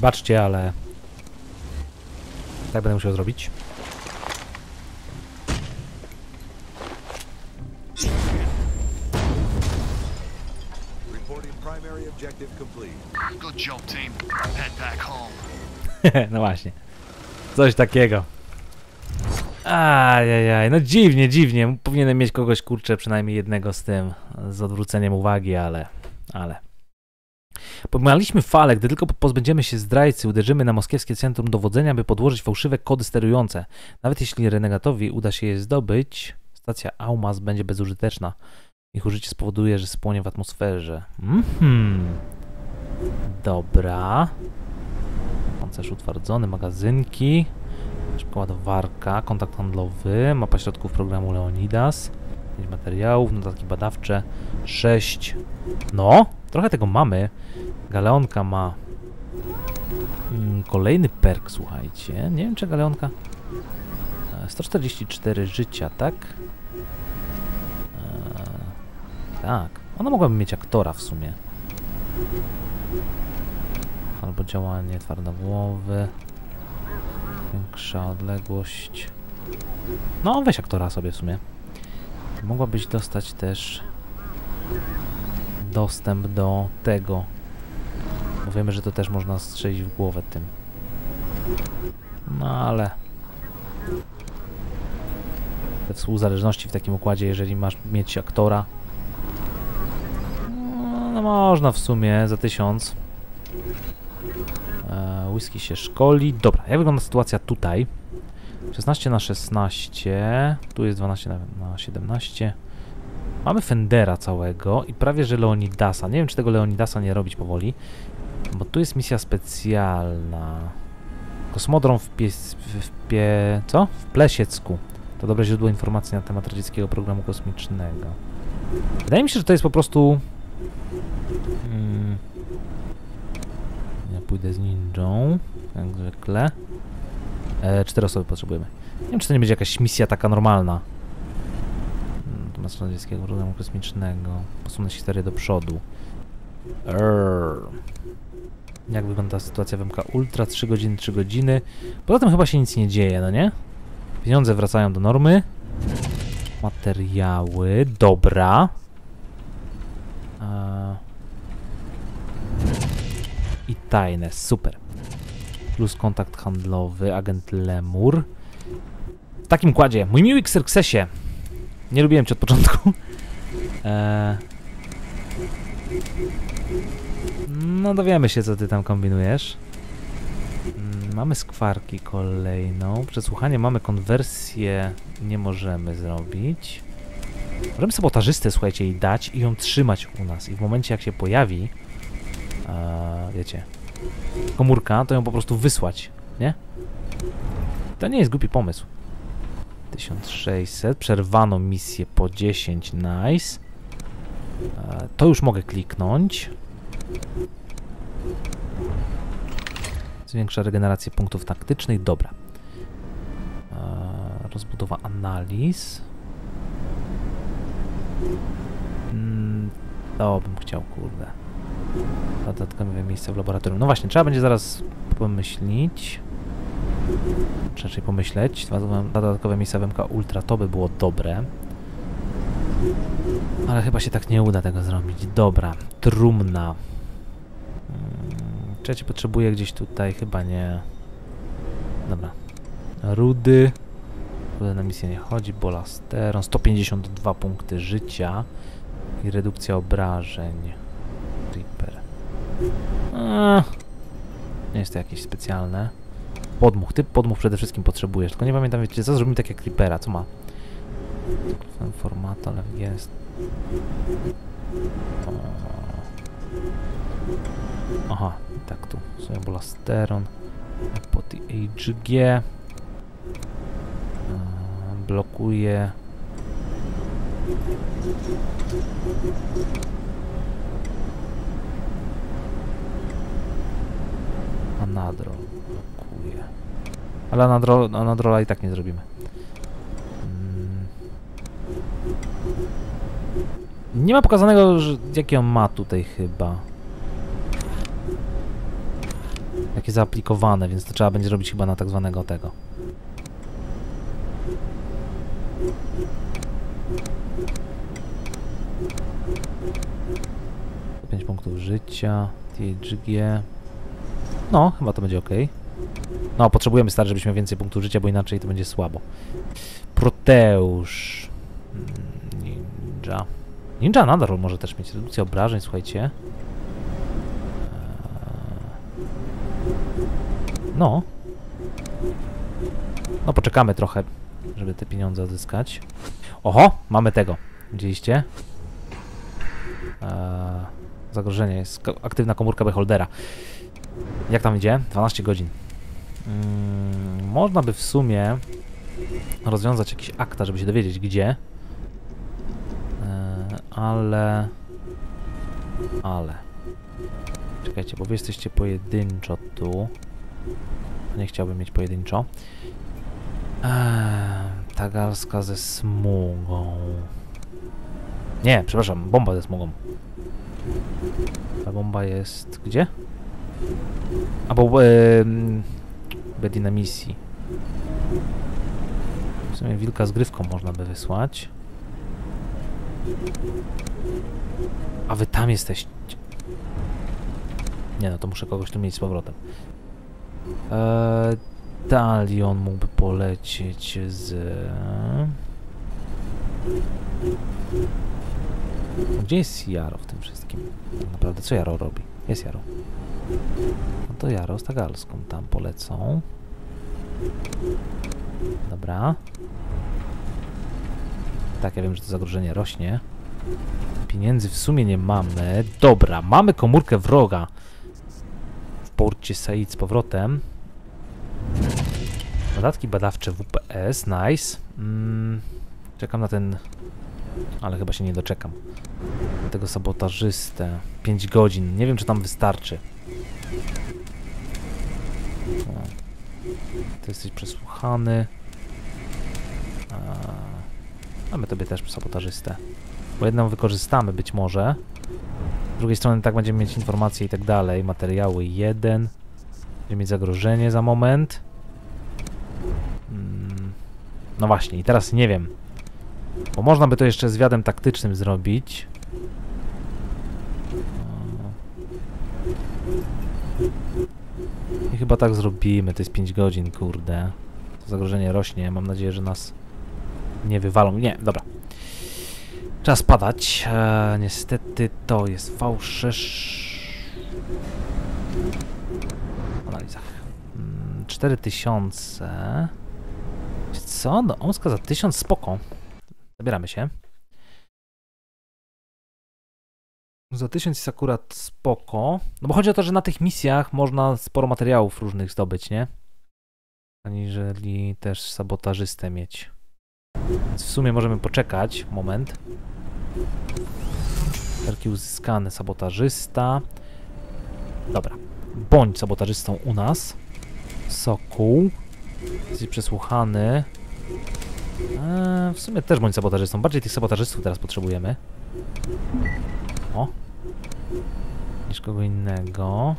Wybaczcie, ale tak będę musiał zrobić. No właśnie. Coś takiego. Ajajaj, no dziwnie, dziwnie. Powinienem mieć kogoś, kurczę, przynajmniej jednego z tym, z odwróceniem uwagi, ale, ale. Pojmaliśmy falę, gdy tylko pozbędziemy się zdrajcy, uderzymy na moskiewskie centrum dowodzenia, by podłożyć fałszywe kody sterujące. Nawet jeśli renegatowi uda się je zdobyć, stacja Aumas będzie bezużyteczna. Ich użycie spowoduje, że spłonie w atmosferze. Mhm. Dobra. Pancerz utwardzony, magazynki, szybka ładowarka, kontakt handlowy, mapa środków programu Leonidas, 5 materiałów, notatki badawcze, 6. No, trochę tego mamy. Galeonka ma mm, kolejny perk, słuchajcie. Nie wiem, czy Galeonka... E, 144 życia, tak? E, tak. Ona mogłaby mieć aktora w sumie. Albo działanie twardogłowy. Większa odległość. No, weź aktora sobie w sumie. Mogłabyś dostać też dostęp do tego. Bo wiemy, że to też można strzelić w głowę tym. No ale... Te współzależności w takim układzie, jeżeli masz mieć aktora. No, no można w sumie za tysiąc. E, whisky się szkoli. Dobra, jak wygląda sytuacja tutaj? 16 na 16. Tu jest 12 na, na 17. Mamy Fendera całego i prawie że Leonidasa. Nie wiem, czy tego Leonidasa nie robić powoli. Bo tu jest misja specjalna. Kosmodrom w, pie, w, pie, co? W Plesiecku. To dobre źródło informacji na temat radzieckiego programu kosmicznego. Wydaje mi się, że to jest po prostu... Mm, ja pójdę z ninją, jak zwykle. E, cztery osoby potrzebujemy. Nie wiem, czy to nie będzie jakaś misja taka normalna. Mm, To na radzieckiego programu kosmicznego. Posunąć historię do przodu. Err. Jak wygląda sytuacja w MK Ultra? 3 godziny, 3 godziny. Poza tym chyba się nic nie dzieje, no nie? Pieniądze wracają do normy. Materiały. Dobra. Eee. I tajne, super. Plus kontakt handlowy, agent Lemur. W takim kładzie, mój miły Xerxesie. Nie lubiłem cię od początku. Eee. No dowiemy się, co ty tam kombinujesz. Mm, Mamy skwarki kolejną. Przesłuchanie mamy konwersję. Nie możemy zrobić. Możemy sabotażystę, słuchajcie, jej dać i ją trzymać u nas. I w momencie, jak się pojawi, wiecie, komórka, to ją po prostu wysłać, nie? To nie jest głupi pomysł. 1600, przerwano misję po 10, nice. To już mogę kliknąć. Zwiększa regenerację punktów taktycznych, dobra. Rozbudowa analiz. Mm, to bym chciał, kurde. Dodatkowe miejsce w laboratorium. No właśnie, trzeba będzie zaraz pomyśleć. Czy raczej pomyśleć. Dodatkowe miejsca w MK Ultra to by było dobre. Ale chyba się tak nie uda tego zrobić. Dobra, trumna. Czy ja cię potrzebuję gdzieś tutaj? Chyba nie. Dobra. Rudy. Rudy na misję nie chodzi. Bolasteron. 152 punkty życia. I redukcja obrażeń. Reaper. Nie jest to jakieś specjalne. Podmuch. Ty podmuch przede wszystkim potrzebujesz. Tylko nie pamiętam, wiecie co? Zrobimy tak jak Reapera. Co ma? Format, ale jest. O. Aha, tak tu. Sobie bolasteron. Po HG. Eee, Blokuje. Anadrol blokuje. Ale Anadrol, Anadrola i tak nie zrobimy. Mm. Nie ma pokazanego, że, jaki on ma tutaj chyba. Jakie zaaplikowane, więc to trzeba będzie robić chyba na tak zwanego tego. Pięć punktów życia, THG. No, chyba to będzie ok. No, potrzebujemy stary, żebyśmy więcej punktów życia, bo inaczej to będzie słabo. Proteusz. Mm, Ninja. Ninja nadal może też mieć redukcję obrażeń, słuchajcie. No. No, poczekamy trochę, żeby te pieniądze odzyskać. Oho, mamy tego. Widzieliście? Eee, zagrożenie jest aktywna komórka beholdera. Jak tam idzie? 12 godzin. Mm, można by w sumie rozwiązać jakiś akta, żeby się dowiedzieć gdzie. E, ale... Ale... Czekajcie, bo wy jesteście pojedynczo tu. Nie chciałbym mieć pojedynczo. Eee, tagalska ze smugą. Nie, przepraszam, bomba ze smugą. Ta bomba jest gdzie? Albo e, Bedi na misji. W sumie wilka z grywką można by wysłać. A wy tam jesteście. Nie no, to muszę kogoś tu mieć z powrotem. Eee, Dalion mógłby polecieć z... Gdzie jest Jaro w tym wszystkim? Naprawdę, co Jaro robi? Jest Jaro. No to Jaro z Tagalską tam polecą. Dobra. Tak, ja wiem, że to zagrożenie rośnie. Pieniędzy w sumie nie mamy. Dobra, mamy komórkę wroga porcie Said z powrotem. Dodatki badawcze WPS, nice. Mm, czekam na ten... Ale chyba się nie doczekam. Na tego sabotażystę. 5 godzin. Nie wiem, czy tam wystarczy. O. Ty jesteś przesłuchany. A, mamy tobie też sabotażystę. Bo jedną wykorzystamy być może. Z drugiej strony tak będziemy mieć informacje i tak dalej. Materiały 1. Będziemy mieć zagrożenie za moment. Mm, No właśnie, i teraz nie wiem. Bo można by to jeszcze zwiadem taktycznym zrobić. I chyba tak zrobimy. To jest 5 godzin, kurde. To zagrożenie rośnie. Mam nadzieję, że nas nie wywalą. Nie, dobra. Trzeba spadać. E, niestety to jest fałszerz. Analizach. Mm, 4000. Wiecie Co? Do Omska za 1000 spoko. Zabieramy się. Za 1000 jest akurat spoko. No bo chodzi o to, że na tych misjach można sporo materiałów różnych zdobyć, nie? Aniżeli też sabotażystę mieć. Więc w sumie możemy poczekać. Moment. Terki uzyskane. Sabotażysta. Dobra. Bądź sabotażystą u nas. Sokół. Jesteś przesłuchany. Eee, w sumie też bądź sabotażystą. Bardziej tych sabotażystów teraz potrzebujemy. O. Niż kogo innego.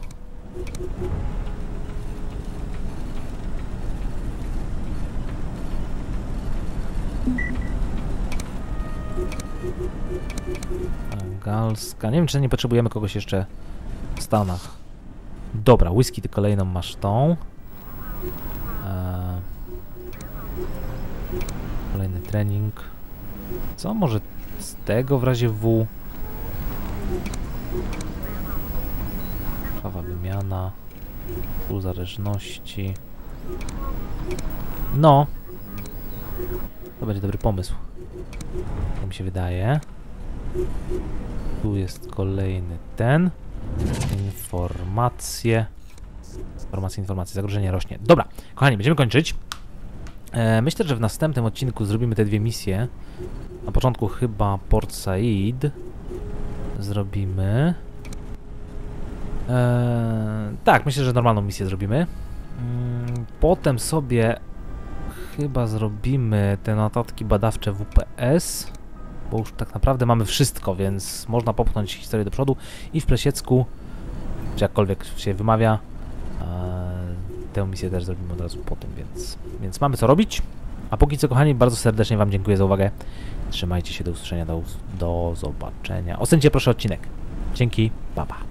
Galska. Nie wiem, czy nie potrzebujemy kogoś jeszcze w Stanach. Dobra, whisky ty kolejną masz tą. Eee, kolejny trening. Co może z tego w razie W? Prawa wymiana. Pół zależności. No. To będzie dobry pomysł. Tak mi się wydaje. Tu jest kolejny ten. Informacje. Informacje, informacje. Zagrożenie rośnie. Dobra, kochani, będziemy kończyć. E, myślę, że w następnym odcinku zrobimy te dwie misje. Na początku chyba Port Said. Zrobimy. E, tak, myślę, że normalną misję zrobimy. Mm, Potem sobie chyba zrobimy te notatki badawcze WPS bo już tak naprawdę mamy wszystko, więc można popchnąć historię do przodu i w Plesiecku, czy jakkolwiek się wymawia, e, tę misję też zrobimy od razu po tym, więc, więc mamy co robić. A póki co, kochani, bardzo serdecznie Wam dziękuję za uwagę. Trzymajcie się, do usłyszenia, do, do zobaczenia. Ocencie proszę odcinek. Dzięki, pa pa.